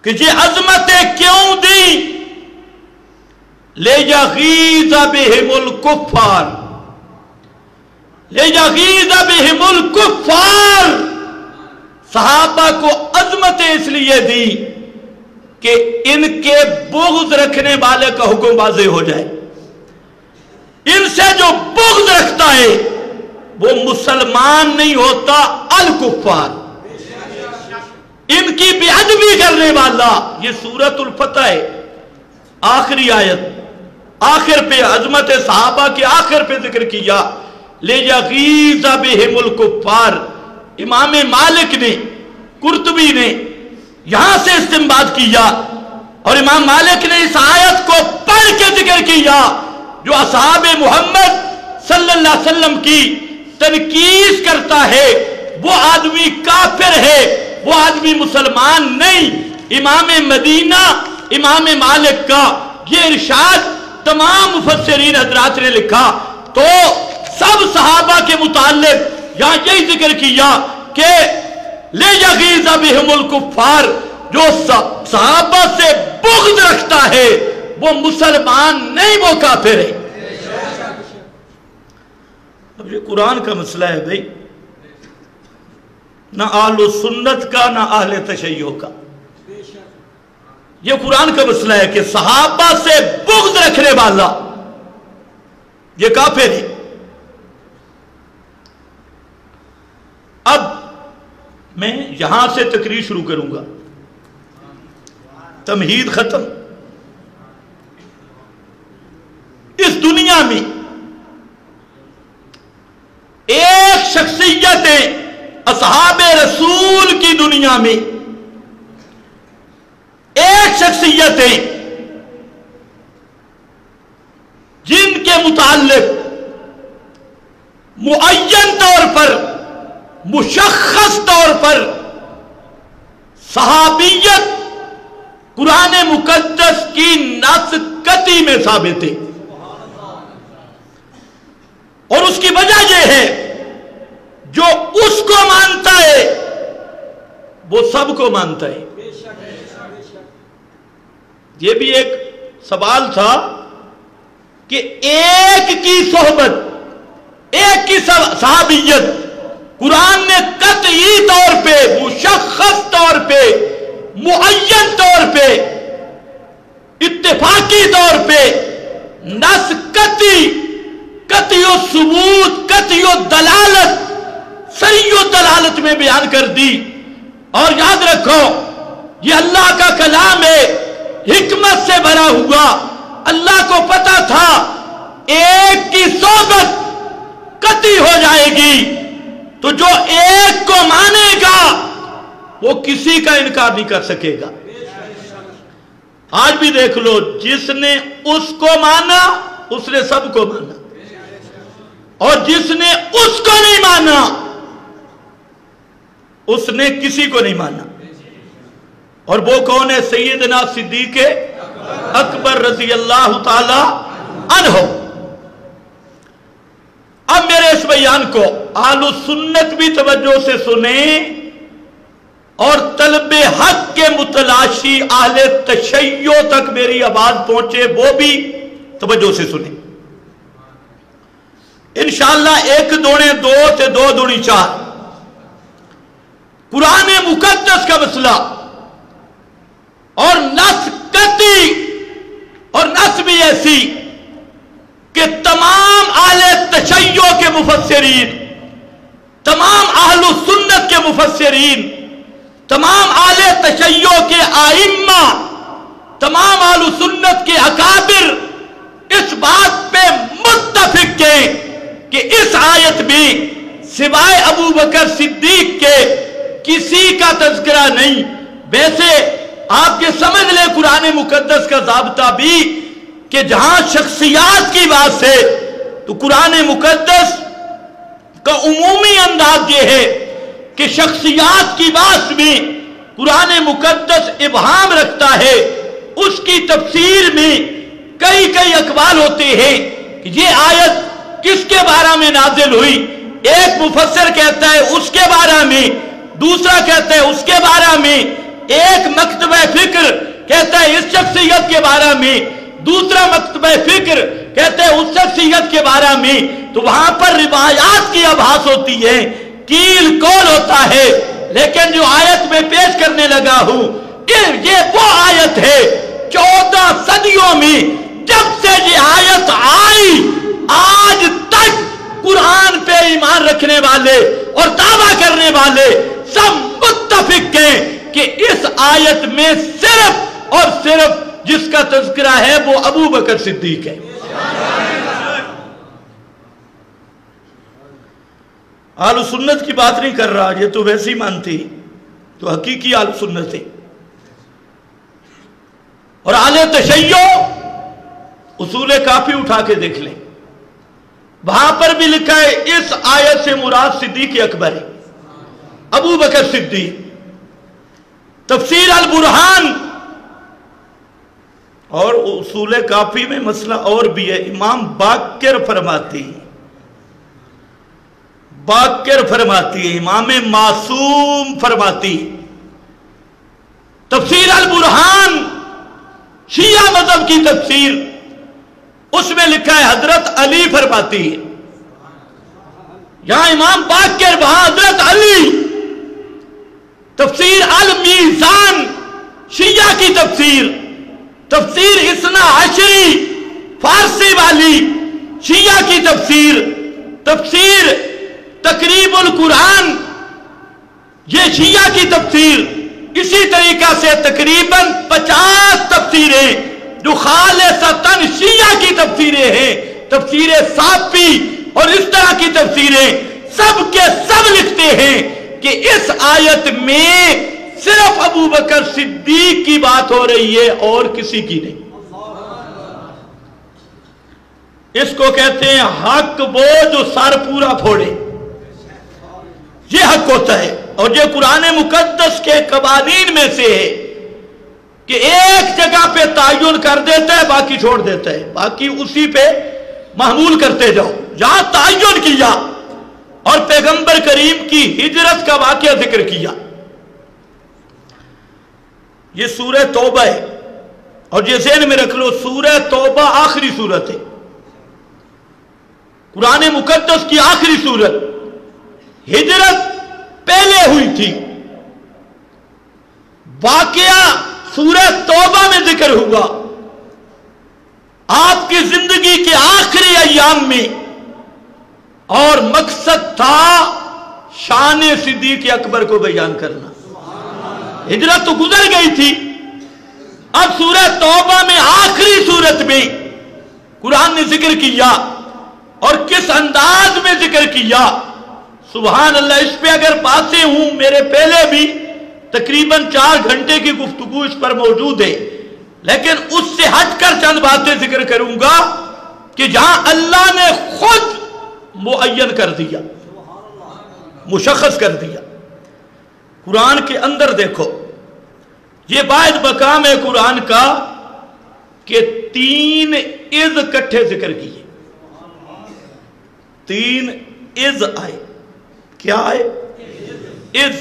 कि ये अजमतें क्यों दी? ले जागीजा बेहमुल कुफार ले जागीजा बेहमुल कुफार सहाबा को अजमतें इसलिए दी कि इनके बुग्ज रखने वाले का हुक्म वाजे हो जाए। इनसे जो बुग्ज रखता है, वो मुसलमान नहीं होता अल कुफार इनकी बेअदबी करने वाला, ये सूरत उल्फत है। आखिरी आयत। आखिर पे अजमत साहबा के आखिर पे ज़िक्र किया, ले कुफार। इमाम मालिक ने, कुर्तबी ने, यहाँ से इस्तेमाल किया, और इमाम मालिक ने इस आयत को पढ़ के ज़िक्र किया। जो असहाब मोहम्मद वसल्लम की तनकीस करता है, वो आदमी काफिर है, वो आदमी मुसलमान नहीं। इमाम मदीना, इमाम मालिक का ये इर्शाद तमाम मुफसरीन हजरात ने लिखा। तो सब सहाबा के मुतालिक यहाँ यही ज़िक्र किया कि ले कुफार जो सहाबा से बुग्ज रखता है वो मुसलमान नहीं वो काफिर है। अब ये कुरान का मसला है भाई। ना आलो सुन्नत का, ना आहले तशैयो का। ये कुरान का मसला है कि सहाबा से बुग्ज रखने वाला ये काफिर है। अब मैं यहाँ से तकरीर शुरू करूँगा। तमहीद खत्म इस दुनिया में एक शख्सियत है, असहाब रसूल की दुनिया में। एक शख्सियत है जिनके मुतालिक मुन तौर पर मुशखस तौर पर सहाबियत कुरान मुकदस की नसकती में साबित है। और उसकी वजह यह है, जो उसको मानता है, वो सबको मानता है। यह भी एक सवाल था कि एक की सोहबत, एक की सहाबियत, कुरान ने कतई तौर पे मुशखस तौर पे मुन तौर पे इत्तेफाकी तौर पे नस कति कतियो सबूत कतियो दलालत सरियो दलालत में बयान कर दी। और याद रखो, ये अल्लाह का कलाम है, हिकमत से भरा हुआ। अल्लाह को पता था, एक की सोबत कति हो जाएगी। तो जो एक को मानेगा, वो किसी का इनकार नहीं कर सकेगा। आज भी देख लो, जिसने उसको माना, उसने सबको माना। और जिसने उसको नहीं माना उसने किसी को नहीं माना। और वो कौन है? सैदना सिद्दीक अकबर रज़ी अल्लाह अनहो। अब मेरे इस बयान को आलू सुन्नत भी तवज्जो से सुने और तलब हक के मुतलाशी आहले तशैयो तक मेरी आवाज़ पहुँचे, वो भी तवज्जो से सुने। इंशाला एक दोने दो से दो दूनी चार। कुरान मुकदस का मसला। और नस कती और नस भी ऐसी कि तमाम आले तशैयों के मुफसरीन तमाम आहलु सुन्नत के मुफसरीन तमाम आले तशैयों के आइम्मा, तमाम आलू सुन्नत के अकाबिर इस बात पे मुतफिक के कि इस आयत में सिवाय अबू बकर सिद्दीक के किसी का तस्करा नहीं। वैसे आपके समझ ले कुरान मुकदस का जबता भी कि जहाँ शख्सियात की बात है तो कुरान मुकद्दस का उमूमी अंदाज यह है कि शख्सियात की बात में कुरान मुकदस इबहम रखता है। उसकी तफसीर में कई कई अकबाल होते हैं कि ये आयत किसके बारे में नाजिल हुई? एक मुफसर कहता है, उसके बारे में दूसरा कहते हैं, उसके बारे में एक मकतब फ़िक्र, कहता है, इस शख्सियत के बारे में। दूसरा मकतब फ़िक्र, कहते हैं, उस शख्सियत के बारे में। तो वहाँ पर रिवायात की आभास होती है, कील कौल होता है। लेकिन जो आयत में पेश करने लगा हूँ, ये वो आयत है, चौदह सदियों में जब से ये आयत आई, आज तक कुरान पे ईमान रखने वाले और दावा करने वाले सब मुतफिक हैं कि इस आयत में सिर्फ़ और सिर्फ़ जिसका तस्करा है वो अबू बकर सिद्दीक है। आलू सुन्नत की बात नहीं कर रहा, ये तो वैसी मानती तो हकीकी आलू सुन्नत है। और आले तशैयो, उसूल काफ़ी उठा के देख लें। वहाँ पर भी लिखा है, इस आयत से मुराद सिद्दीक अकबर है। अबू बकर सिद्दीक तफसीर अल बुरहान और उसूल काफ़ी में मसला और भी है। इमाम बाकर फरमाती बाकर फरमाती है, इमाम मासूम फरमाती तफसीर अल बुरहान शिया मज़हब की तफसीर उसमें लिखा है, हज़रत अली फरमाती है। यहाँ इमाम बाकर, वहाँ हज़रत अली। तफसीर अल मीजान, शिया की तफसीर। तफसीर इसना आशरी फारसी वाली, शिया की तफसीर। तफसीर तकरीबुल कुरान, ये शिया की तफसीर। इसी तरीका से तकरीबन पचास तफसीरें, जो खाल सतन शिया की तफसीरें हैं। तफसीरें साफी और इस तरह की तफसीरें सब के सब लिखते हैं। कि इस आयत में सिर्फ़ अबू बकर सिद्दीक की बात हो रही है और किसी की नहीं। इसको कहते हैं हक वो जो सर पूरा फोड़े। ये हक होता है और ये कुरान मुकद्दस के कवानीन में से है कि एक जगह पे तयन कर देता है, बाकी छोड़ देता है। बाकी उसी पे महमूल करते जाओ। जहाँ तयन किया। और पैगंबर करीम की हिजरत का वाक्य ज़िक्र किया। ये सूरह तोबा है। और ये जहन में रख लो, सूरह तोबा आखिरी सूरत है। कुरान मुकद्दस की आखिरी सूरत। हिजरत पहले हुई थी। वाकया सूरह तोबा में ज़िक्र हुआ। आपकी ज़िंदगी के आखिरी अयाम में और मकसद था शान सिद्दीक अकबर को बयान करना। हिजरत तो गुजर गई थी। अब सूरत तौबा में आखिरी सूरत में कुरान ने ज़िक्र किया और किस अंदाज में ज़िक्र किया। सुबहान अल्लाह इस पे अगर बातें हूँ, मेरे पहले भी तकरीबन चार घंटे की गुफ्तगु इस पर मौजूद है। लेकिन उससे हटकर चंद बातें ज़िक्र करूँगा कि जहाँ अल्लाह ने खुद मुन कर दिया मुशखस कर दिया। कुरान के अंदर देखो, ये बाद मकाम है कुरान का कि तीन इज़ कट्ठे ज़िक्र किए। तीन इज़ आए। क्या आए? इज़।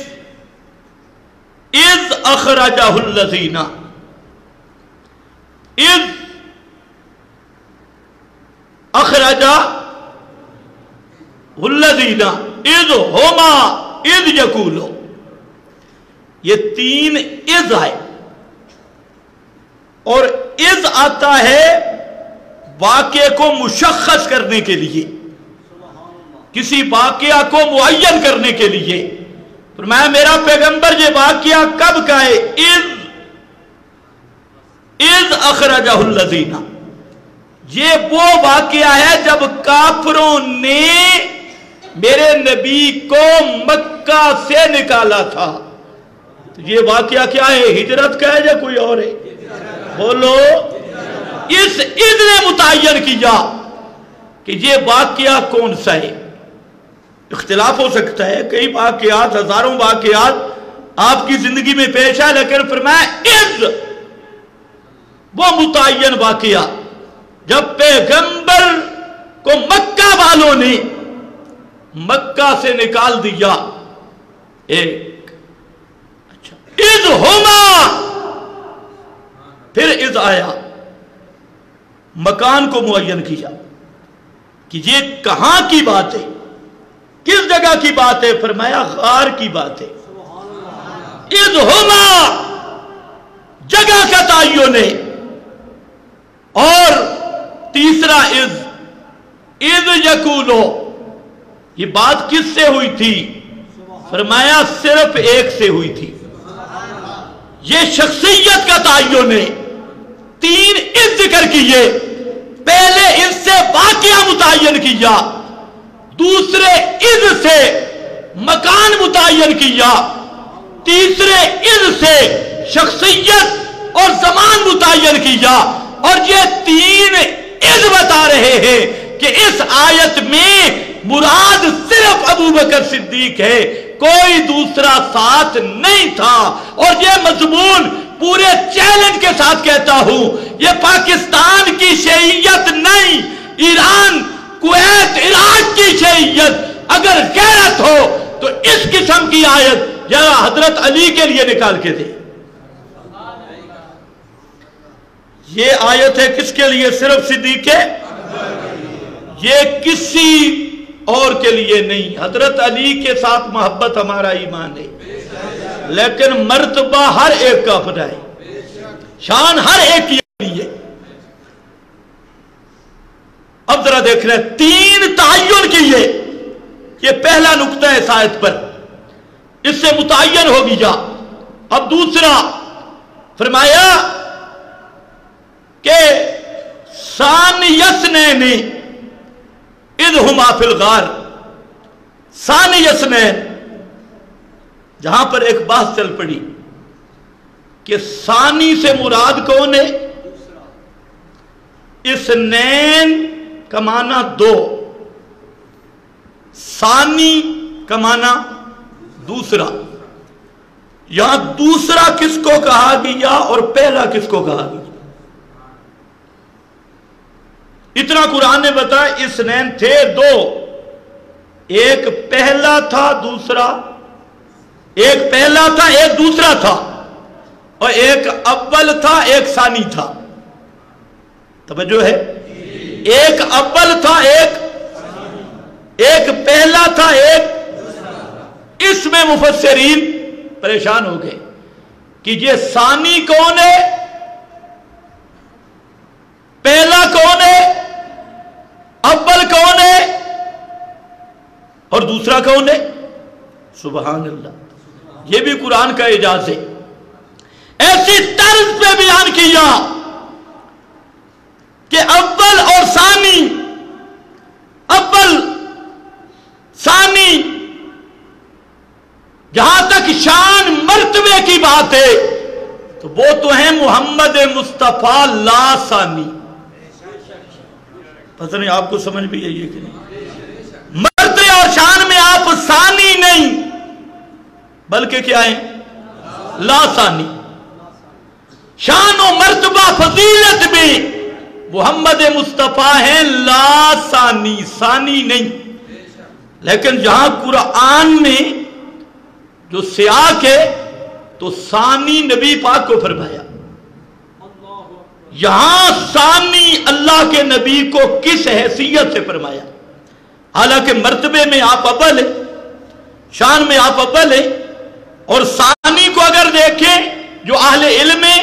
इज़ अखराजाजीना इज़। अखराजा उल्लदीना इज़ होमा, इज़ यकूलो। ये तीन इज़ आए और इज़ आता है वाक्य को मुशखस करने के लिए। किसी वाक्य को मुन करने के लिए। मैं, मेरा पैगंबर ये वाक्य कब का है इज़ इज़ अखरजाजीना ये वो वाक्य है जब काफरों ने मेरे नबी को मक्का से निकाला था। तो ये वाक्य क्या है? हिजरत का है या कोई और है? बोलो। इस ईद ने मुतन किया कि ये वाक्य कौन सा है? इख्तलाफ हो सकता है। कई वाकयात, हज़ारों वाकयात आपकी ज़िंदगी में पेश है लेकिन फिर मैं इज़ वो मुतन वाकया जब पैगंबर को मक्का वालों ने मक्का से निकाल दिया। एक अच्छा इज़ होमा। फिर इज़ आया। मकान को मुन किया कि ये कहाँ की बात है किस जगह की बात है फरमाया, गार की बात। है इज़ होमा, जगह का ताइयो ने और तीसरा इज़ इज़ यकूलो ये बात किससे हुई थी? फरमाया सिर्फ़ एक से हुई थी। ये शख्सियत का तायो ने तीन इस ज़िक्र किए। पहले इससे वाक्य मुतन किया। दूसरे इज़ से मकान मुतन किया। तीसरे इज़ से शख्सियत और जमान मुतन किया। और ये तीन इस बता रहे हैं कि इस आयत में मुराद सिर्फ़ अबू बकर सिद्दीक है, कोई दूसरा साथ नहीं था। और यह मजमून पूरे चैलेंज के साथ कहता हूँ यह पाकिस्तान की शहीयत नहीं, ईरान, कुवैत, इराक की शहीयत अगर गैरत हो तो इस किस्म की आयत जरा हज़रत अली के लिए निकाल के दे। ये आयत है किसके लिए? सिर्फ़ सिद्दीक है ये किसी और के लिए नहीं। हज़रत अली के साथ मोहब्बत हमारा ईमान है। लेकिन मर्तबा हर एक का अपना है। शान हर एक के लिए अब जरा देख रहे हैं, तीन तयन किए ये पहला नुकता है शायद पर। इससे मुतन होगी गया अब दूसरा, फरमाया कि सानियस ने इद हुमाफिल गार। सानियस ने जहाँ पर एक बात चल पड़ी कि सानी से मुराद कौन है? इस नैन कमाना दो। सानी कमाना दूसरा। यहाँ दूसरा किसको कहा गया और पहला किसको कहा गया? इतना कुरान ने बताया, इस नैन थे दो। एक पहला था, दूसरा। एक पहला था, एक दूसरा था। और एक अव्वल था, एक सानी था। तवज्जो है? एक अव्वल था, एक एक पहला था, एक इसमें मुफसरीन परेशान हो गए कि ये सानी कौन है? पहला कौन है? कौन है? और दूसरा कौन है? सुबहान अल्लाह यह भी कुरान का एजाज है। ऐसी तर्ज पे बयान किया कि अव्वल और सानी, अव्वल, सानी, जहाँ तक शान मर्तबे की बात है तो वो तो है मोहम्मद मुस्तफ़ा लासानी पता नहीं, आपको समझ भी आई है कि नहीं? मर्द और शान में आप सानी नहीं, बल्कि क्या है? लासानी। शान और मर्तबा फजीलत में मोहम्मद मुस्तफ़ा है, लासानी, सानी नहीं। लेकिन जहाँ कुरान में जो सियाक है तो सानी नबी पाक को फरमाया। यहाँ सानी अल्लाह के नबी को किस हैसियत से फरमाया? हालाँकि मर्तबे में आप अव्वल है, शान में आप अव्वल है, और सानी को अगर देखें, जो आहले इल्म है,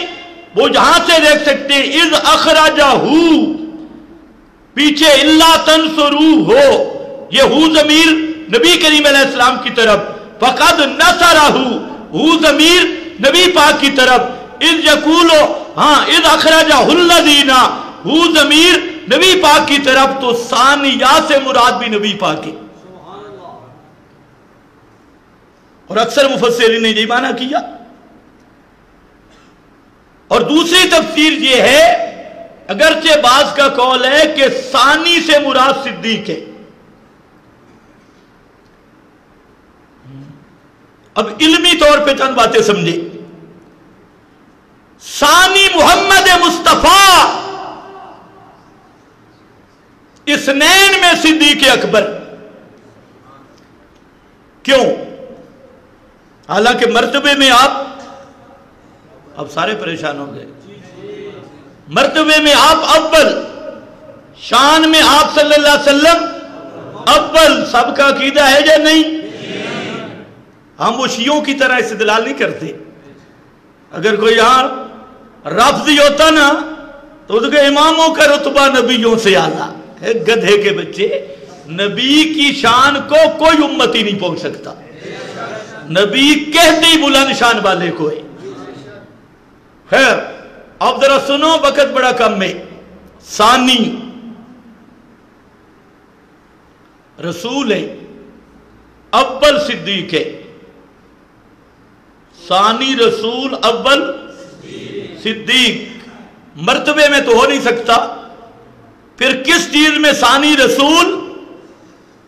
वो जहाँ से देख सकते हैं, इज़ अखराजा हु पीछे इल्ला तनसरू हो। ये हु जमीर नबी करीम इस्लाम की तरफ़, फकद नसराहू, हु जमीर नबी पाक की तरफ़, इज़ यकूलो हाँ इज़ अखराजा हुल्लदीना, हु जमीर नबी पाक की तरफ़ तो सानिया से मुराद भी नबी पाक की। और अक्सर मुफसरी ने यही माना किया। और दूसरी तफसीर यह है, अगरचे बाज का कौल है कि सानी से मुराद सिद्दीक है। अब इल्मी तौर पे चंद बातें समझे। सानी मोहम्मद मुस्तफ़ा। इस नैन में सिद्दीक अकबर। क्यों? हालाँकि मरतबे में आप, अब सारे परेशान हो गए। मरतबे में आप अव्वल, शान में आप सल्लल्लाहु अलैहि वसल्लम अव्वल। सबका कीदा है या नहीं? हम वो शियों की तरह इस्तेदलाल नहीं करते। अगर कोई यहाँ रफ्जी होता ना तो उसके इमामों का रुतबा नबियों से आला। है गधे के बच्चे, नबी की शान को कोई उम्मती नहीं पहुँच सकता। नबी कहते ही बुलंद शान वाले को है। खैर, अब जरा सुनो वक़्त बड़ा कम में सानी। रसूल है अब्बल सिद्दीक है। सानी रसूल अव्वल सिद्दीक, मर्तबे में तो हो नहीं सकता। फिर किस चीज़ में सानी रसूल?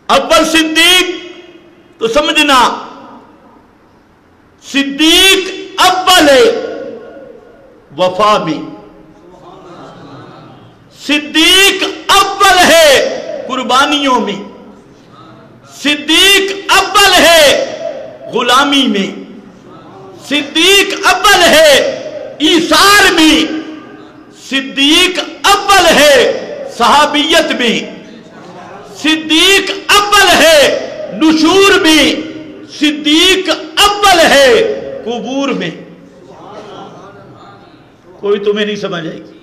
अव्वल सिद्दीक? तो समझना, सिद्दीक अव्वल है, वफा में। सिद्दीक अव्वल है, कुर्बानियों में। सिद्दीक अव्वल है, गुलामी में। सिद्दीक अव्वल है ईसार भी सिद्दीक अव्वल है, सहाबियत भी। सिद्दीक अव्वल है, नुशूर भी। सिद्दीक अव्वल है, कुबूर में। कोई तुम्हें नहीं समझ आएगी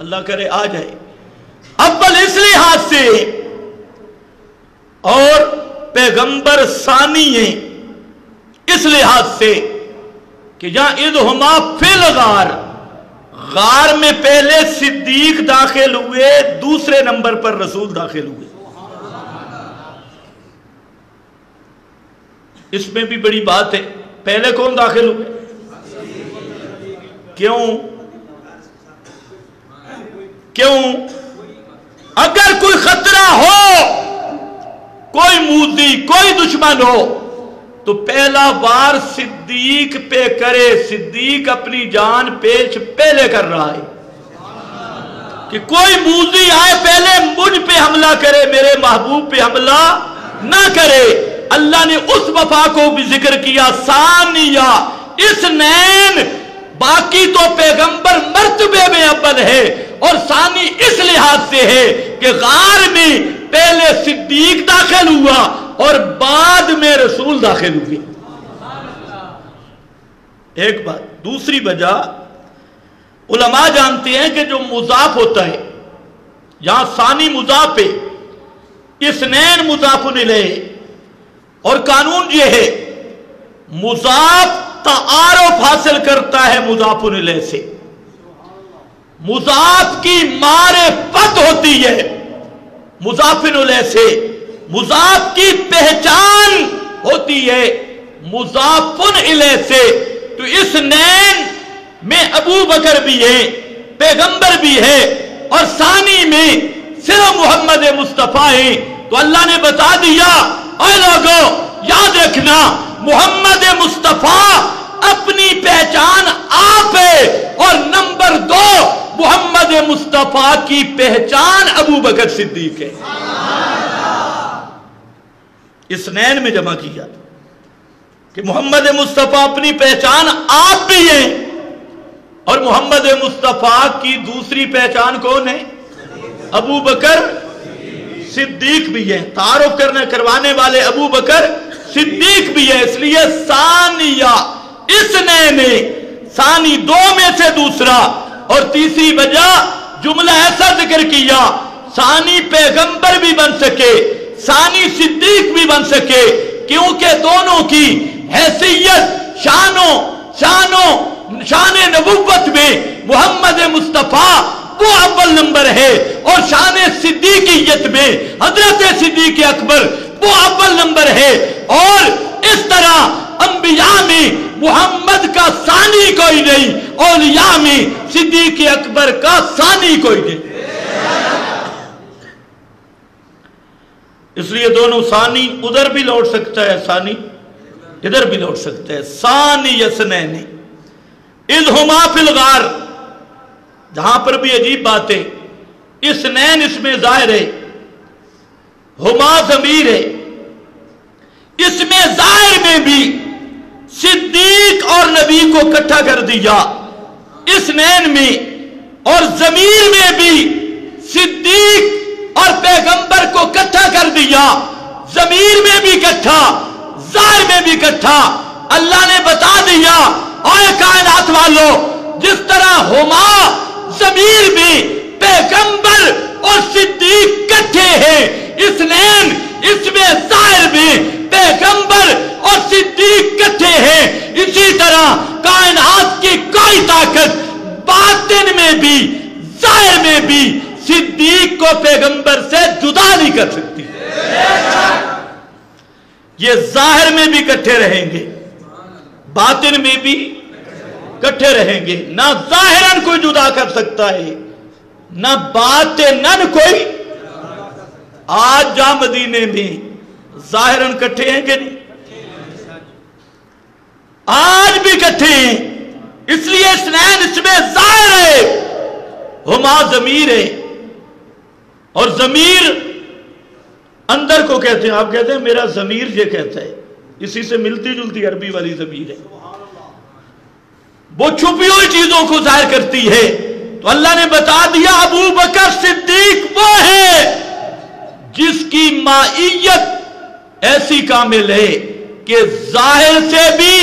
अल्लाह करे, आ जाए। अव्वल इस लिहाज से, और पैगंबर सानी है, इस लिहाज से कि जहाँ ईद हुमा फिल गार। गार में पहले सिद्दीक दाखिल हुए, दूसरे नंबर पर रसूल दाखिल हुए। इसमें भी बड़ी बात है, पहले कौन दाखिल हुए? क्यों? क्यों? अगर कोई खतरा हो, कोई मूदी कोई दुश्मन हो तो पहला बार सिद्दीक पे करे, सिद्दीक अपनी जान पेश पहले कर रहा है। कि कोई मूदी आए पहले मुझ पे हमला करे, मेरे महबूब पे हमला ना करे। अल्लाह ने उस वफा को भी ज़िक्र किया, सानिया, इस नैन, बाकी तो पैगंबर मर्तबे में अव्वल है, और सानी इस लिहाज से है कि गार में पहले सिद्दीक दाखिल हुआ और बाद में रसूल दाखिल हुए। एक बात, दूसरी वजह, उलमा जानते हैं कि जो मुजाफ होता है, यहाँ सानी मुजाफ है, इस नैन मुजाफ ले, और कानून यह है, मुजाफ तारफ हासिल करता है मुजाफुल से। मुजाफ की मारे पत होती है। मुजाफिन से मुजाफ की पहचान होती है मुजाफुन से। तो इस नैन में अबू बकर भी है, पैगंबर भी है और सानी में सिर्फ़ मोहम्मद मुस्तफ़ा है। तो अल्लाह ने बता दिया और लोगों, याद रखना, मोहम्मद मुस्तफ़ा अपनी पहचान आप है और नंबर दो मोहम्मद मुस्तफ़ा की पहचान अबू बकर सिद्दीक है। इस नैन में जमा किया कि मोहम्मद मुस्तफ़ा अपनी पहचान आप भी हैं और मोहम्मद मुस्तफ़ा की दूसरी पहचान कौन है? अबू बकर सिद्दीक भी है। तारुफ करने, करवाने वाले अबू बकर सिद्दीक भी है। इसलिए सानिया, इस नए ने सानी दो में से दूसरा और तीसरी वजह, जुमला ऐसा ज़िक्र किया, सानी पैगंबर भी बन सके, सानी सिद्दीक भी बन सके, क्योंकि दोनों की हैसियत शानो शानो, शान नबुवत में मोहम्मद मुस्तफ़ा वो अव्वल नंबर है, और शान सिद्दीकियत में हज़रत सिद्दीक अकबर वो अव्वल नंबर है। और इस तरह अंबिया में मोहम्मद का सानी कोई नहीं और या में सिद्दीक अकबर का सानी कोई नहीं। इसलिए दोनों सानी उधर भी लौट सकता है सानी, इधर भी लौट सकता है। सानी यसनैनी इज़ हुमा फिलगार जहाँ पर भी अजीब बात, इस नैन इसमें ज़ाहिर है हुमा जमीर है। इसमें ज़ाहिर में भी सिद्दीक और नबी को इकट्ठा कर दिया। इस नैन में और जमीर में भी सिद्दीक और पैगंबर को इकट्ठा कर दिया। जमीर में भी इकट्ठा, ज़ाहिर में भी इकट्ठा। अल्लाह ने बता दिया और कायनात वालों, जिस तरह हुमा जमीर में पैगंबर और सिद्दीक इकट्ठे हैं इस नैन इसमें ज़ाहिर में पैगंबर और सिद्दीक इकट्ठे हैं। इसी तरह कायनात की कोई ताकत बातिन में भी ज़ाहिर में भी सिद्दीक को पैगंबर से जुदा नहीं कर सकती। ये ज़ाहिर में भी इकट्ठे रहेंगे, बातिन में भी इकट्ठे रहेंगे। ना जाहिरन कोई जुदा कर सकता है, ना बात नन कोई आज जा मदीने में, जाहिरन इकट्ठे हैं कि नहीं? आज भी इकट्ठे हैं, इसलिए स्नैन इसमें ज़ाहिर है, हुमा जमीर है। और जमीर अंदर को कहते हैं, आप कहते हैं, मेरा जमीर ये कहता है, इसी से मिलती जुलती अरबी वाली जमीर है। वो छुपी हुई चीज़ों को ज़ाहिर करती है। तो अल्लाह ने बता दिया, अबू बकर सिद्दीक वो है। जिसकी माइत ऐसी कामिल है कि ज़ाहिर से भी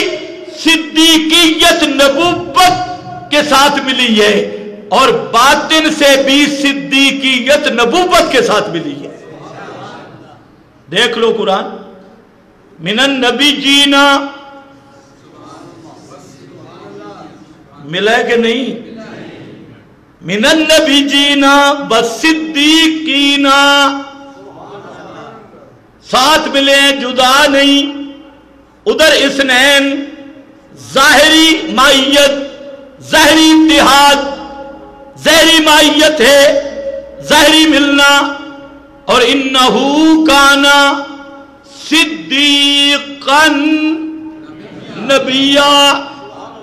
सिद्दीकियत नबूबत के साथ मिली है और बातिन से भी सिद्दीकियत नबूबत के साथ मिली है। देख लो कुरान। मिनन नबी जीना। मिला कि नहीं? मिनन नबी जीना बसिद्दीकीना साथ मिले जुदा नहीं। उधर इसनैन जाहरी माइत जहरी इतिहाद, जहरी माइत है, जहरी मिलना, और इन्नहू काना सिद्दीकन नबिया।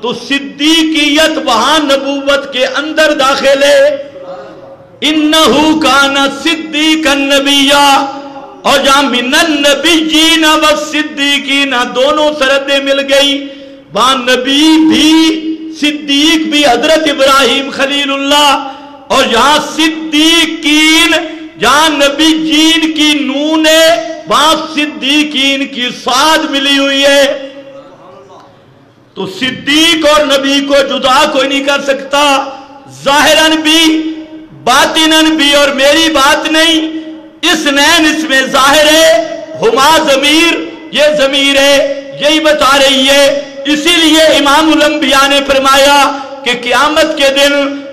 तो सिद्दीकियत वहाँ नबूवत के अंदर दाखिल है। इन्नहू काना सिद्दीकन नबिया। और जहाँ मिनन नबी जी न व सिद्दीकी ना दोनों सरहदें मिल गई, वहाँ नबी भी, सिद्दीक भी हज़रत इब्राहिम खलीलुल्लाह, और यहाँ सिद्दीकीन, जहाँ नबी जीन की नून है, वहाँ सिद्दीकीन की साद मिली हुई है। तो सिद्दीक और नबी को जुदा कोई नहीं कर सकता, जाहिरन भी, बातिनन भी, और मेरी बात नहीं इस नैन इसमें ज़ाहिर है, हुमा जमीर, ये जमीर है, यही बता रही है। इसीलिए इमाम उलम्बिया ने फरमाया कि क्यामत के दिन,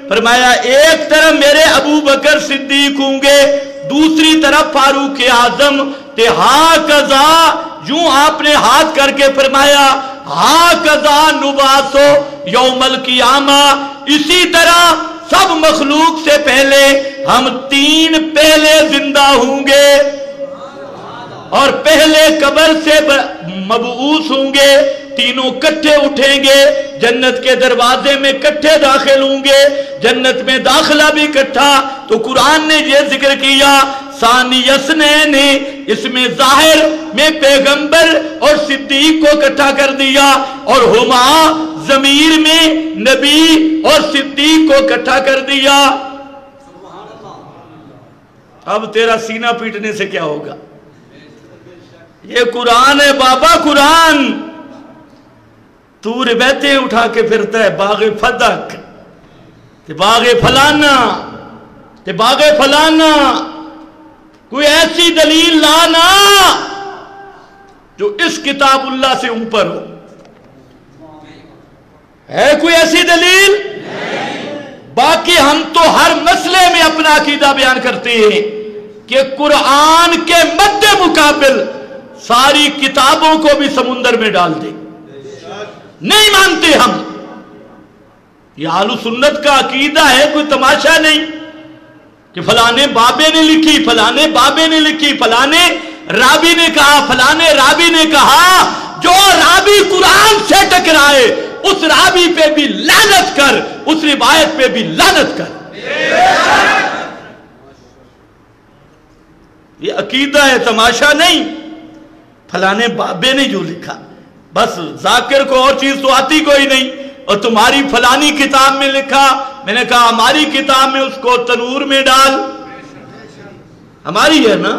फरमाया, एक तरफ़ मेरे अबू बकर सिद्दीक होंगे, दूसरी तरफ़ फारूक आज़म। ते हा कजा, यूँ आपने हाथ करके फरमाया, हा कजा नुबासो यौमल कियामा। इसी तरह सब मखलूक से पहले हम तीन पहले ज़िंदा होंगे और पहले कबर से मबूस होंगे, तीनों कट्ठे उठेंगे, जन्नत के दरवाजे में कट्ठे दाखिल होंगे, जन्नत में दाखिला भी इकट्ठा। तो कुरान ने यह ज़िक्र किया ने इसमें ज़ाहिर में पैगंबर और सिद्दीक को इकट्ठा कर दिया और हुमा जमीर में नबी और सिद्दीक को इकट्ठा कर दिया। अब तेरा सीना पीटने से क्या होगा? ये कुरान है बाबा, कुरान। तू रिबैते उठा के फिरता है, बागे फदक, ते बागे फलाना, ते बागे फलाना। कोई ऐसी दलील लाना जो इस किताबुल्लाह से ऊपर हो। है कोई ऐसी दलील? बाकी हम तो हर मसले में अपना अकीदा बयान करते हैं कि कुरान के मध्य मुकाबिल सारी किताबों को भी समुंदर में डाल दे। नहीं मानते हम। यह आलू सुन्नत का अकीदा है, कोई तमाशा नहीं कि फलाने बाबे ने लिखी, फलाने बाबे ने लिखी, फलाने राबी ने कहा, फलाने राबी ने कहा, जो राबी कुरान से टकराए उस राबी पे भी लानत कर, उस रिवायत पे भी लानत कर। ये अकीदा है, तमाशा नहीं। फलाने बाबे ने जो लिखा। बस जाकिर को और चीज़ तो आती कोई नहीं। और तुम्हारी फलानी किताब में लिखा, मैंने कहा, हमारी किताब में उसको तनूर में डाल। हमारी है ना?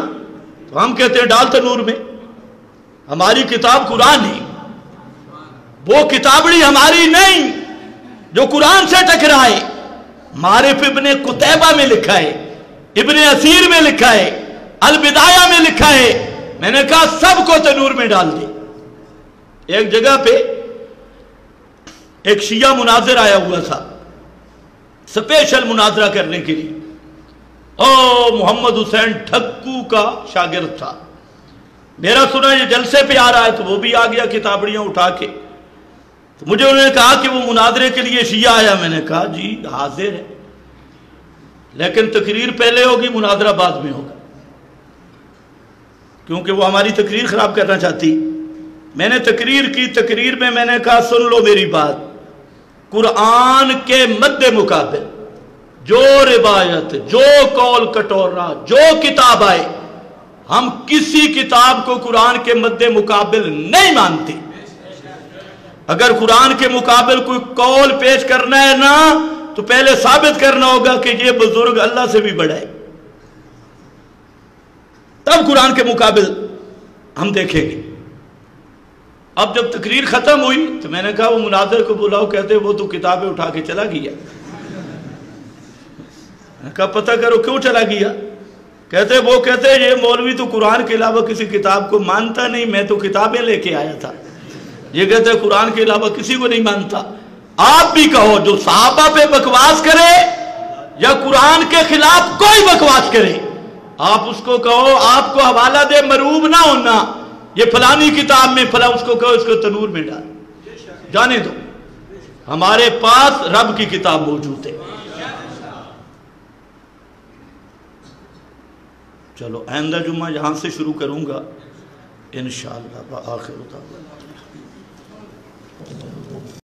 तो हम कहते हैं, डाल तनूर में। हमारी किताब कुरान है। वो किताबड़ी हमारी नहीं, जो कुरान से टकराए मारिफ इबन कुतैबा में लिखा है इबन असीर में लिखा है अलविदाया में लिखा है मैंने कहा, सबको तनूर में डाल दे। एक जगह पे एक शिया मुनाजिर आया हुआ था, स्पेशल मुनाजरा करने के लिए। ओ, मोहम्मद हुसैन ठक्कू का शागिर्द था। मेरा सुना, ये जलसे पे आ रहा है तो वो भी आ गया किताबड़ियाँ उठा के। तो मुझे उन्होंने कहा कि वो मुनादरे के लिए शिया आया मैंने कहा, जी, हाजिर है। लेकिन तकरीर पहले होगी मुनाजरा बाद में होगा। क्योंकि वो हमारी तकरीर खराब करना चाहती। मैंने तकरीर की, तकरीर में मैंने कहा, सुन लो मेरी बात। कुरान के मद्दे मुकाबले जो रिवायत, जो कौल कटोरा, जो किताब आए, हम किसी किताब को कुरान के मद्दे मुकाबल नहीं मानते। अगर कुरान के मुकाबले कोई कौल पेश करना है ना तो पहले साबित करना होगा कि ये बुज़ुर्ग अल्लाह से भी बड़ा है। तब कुरान के मुकाबले हम देखेंगे। अब जब तकरीर खत्म हुई तो मैंने कहा, वो मुनाजर को बुलाओ, कहते वो तो किताबें उठा के चला गया। कहा, पता करो, क्यों चला गया? कहते वो कहते ये मौलवी तो कुरान के अलावा किसी किताब को मानता नहीं, मैं तो किताबें लेके आया था। ये कहते कुरान के अलावा किसी को नहीं मानता। आप भी कहो, जो साहबा पे बकवास करे या कुरान के खिलाफ कोई बकवास करे, आप उसको कहो, आपको हवाला दे, मरूब ना होना। ये फलानी किताब में, फला उसको कहो, इसको तनूर में डाल। जाने दो। हमारे पास रब की किताब मौजूद है। चलो, आइंदा जुम्मा यहाँ से शुरू करूँगा। इन आखिर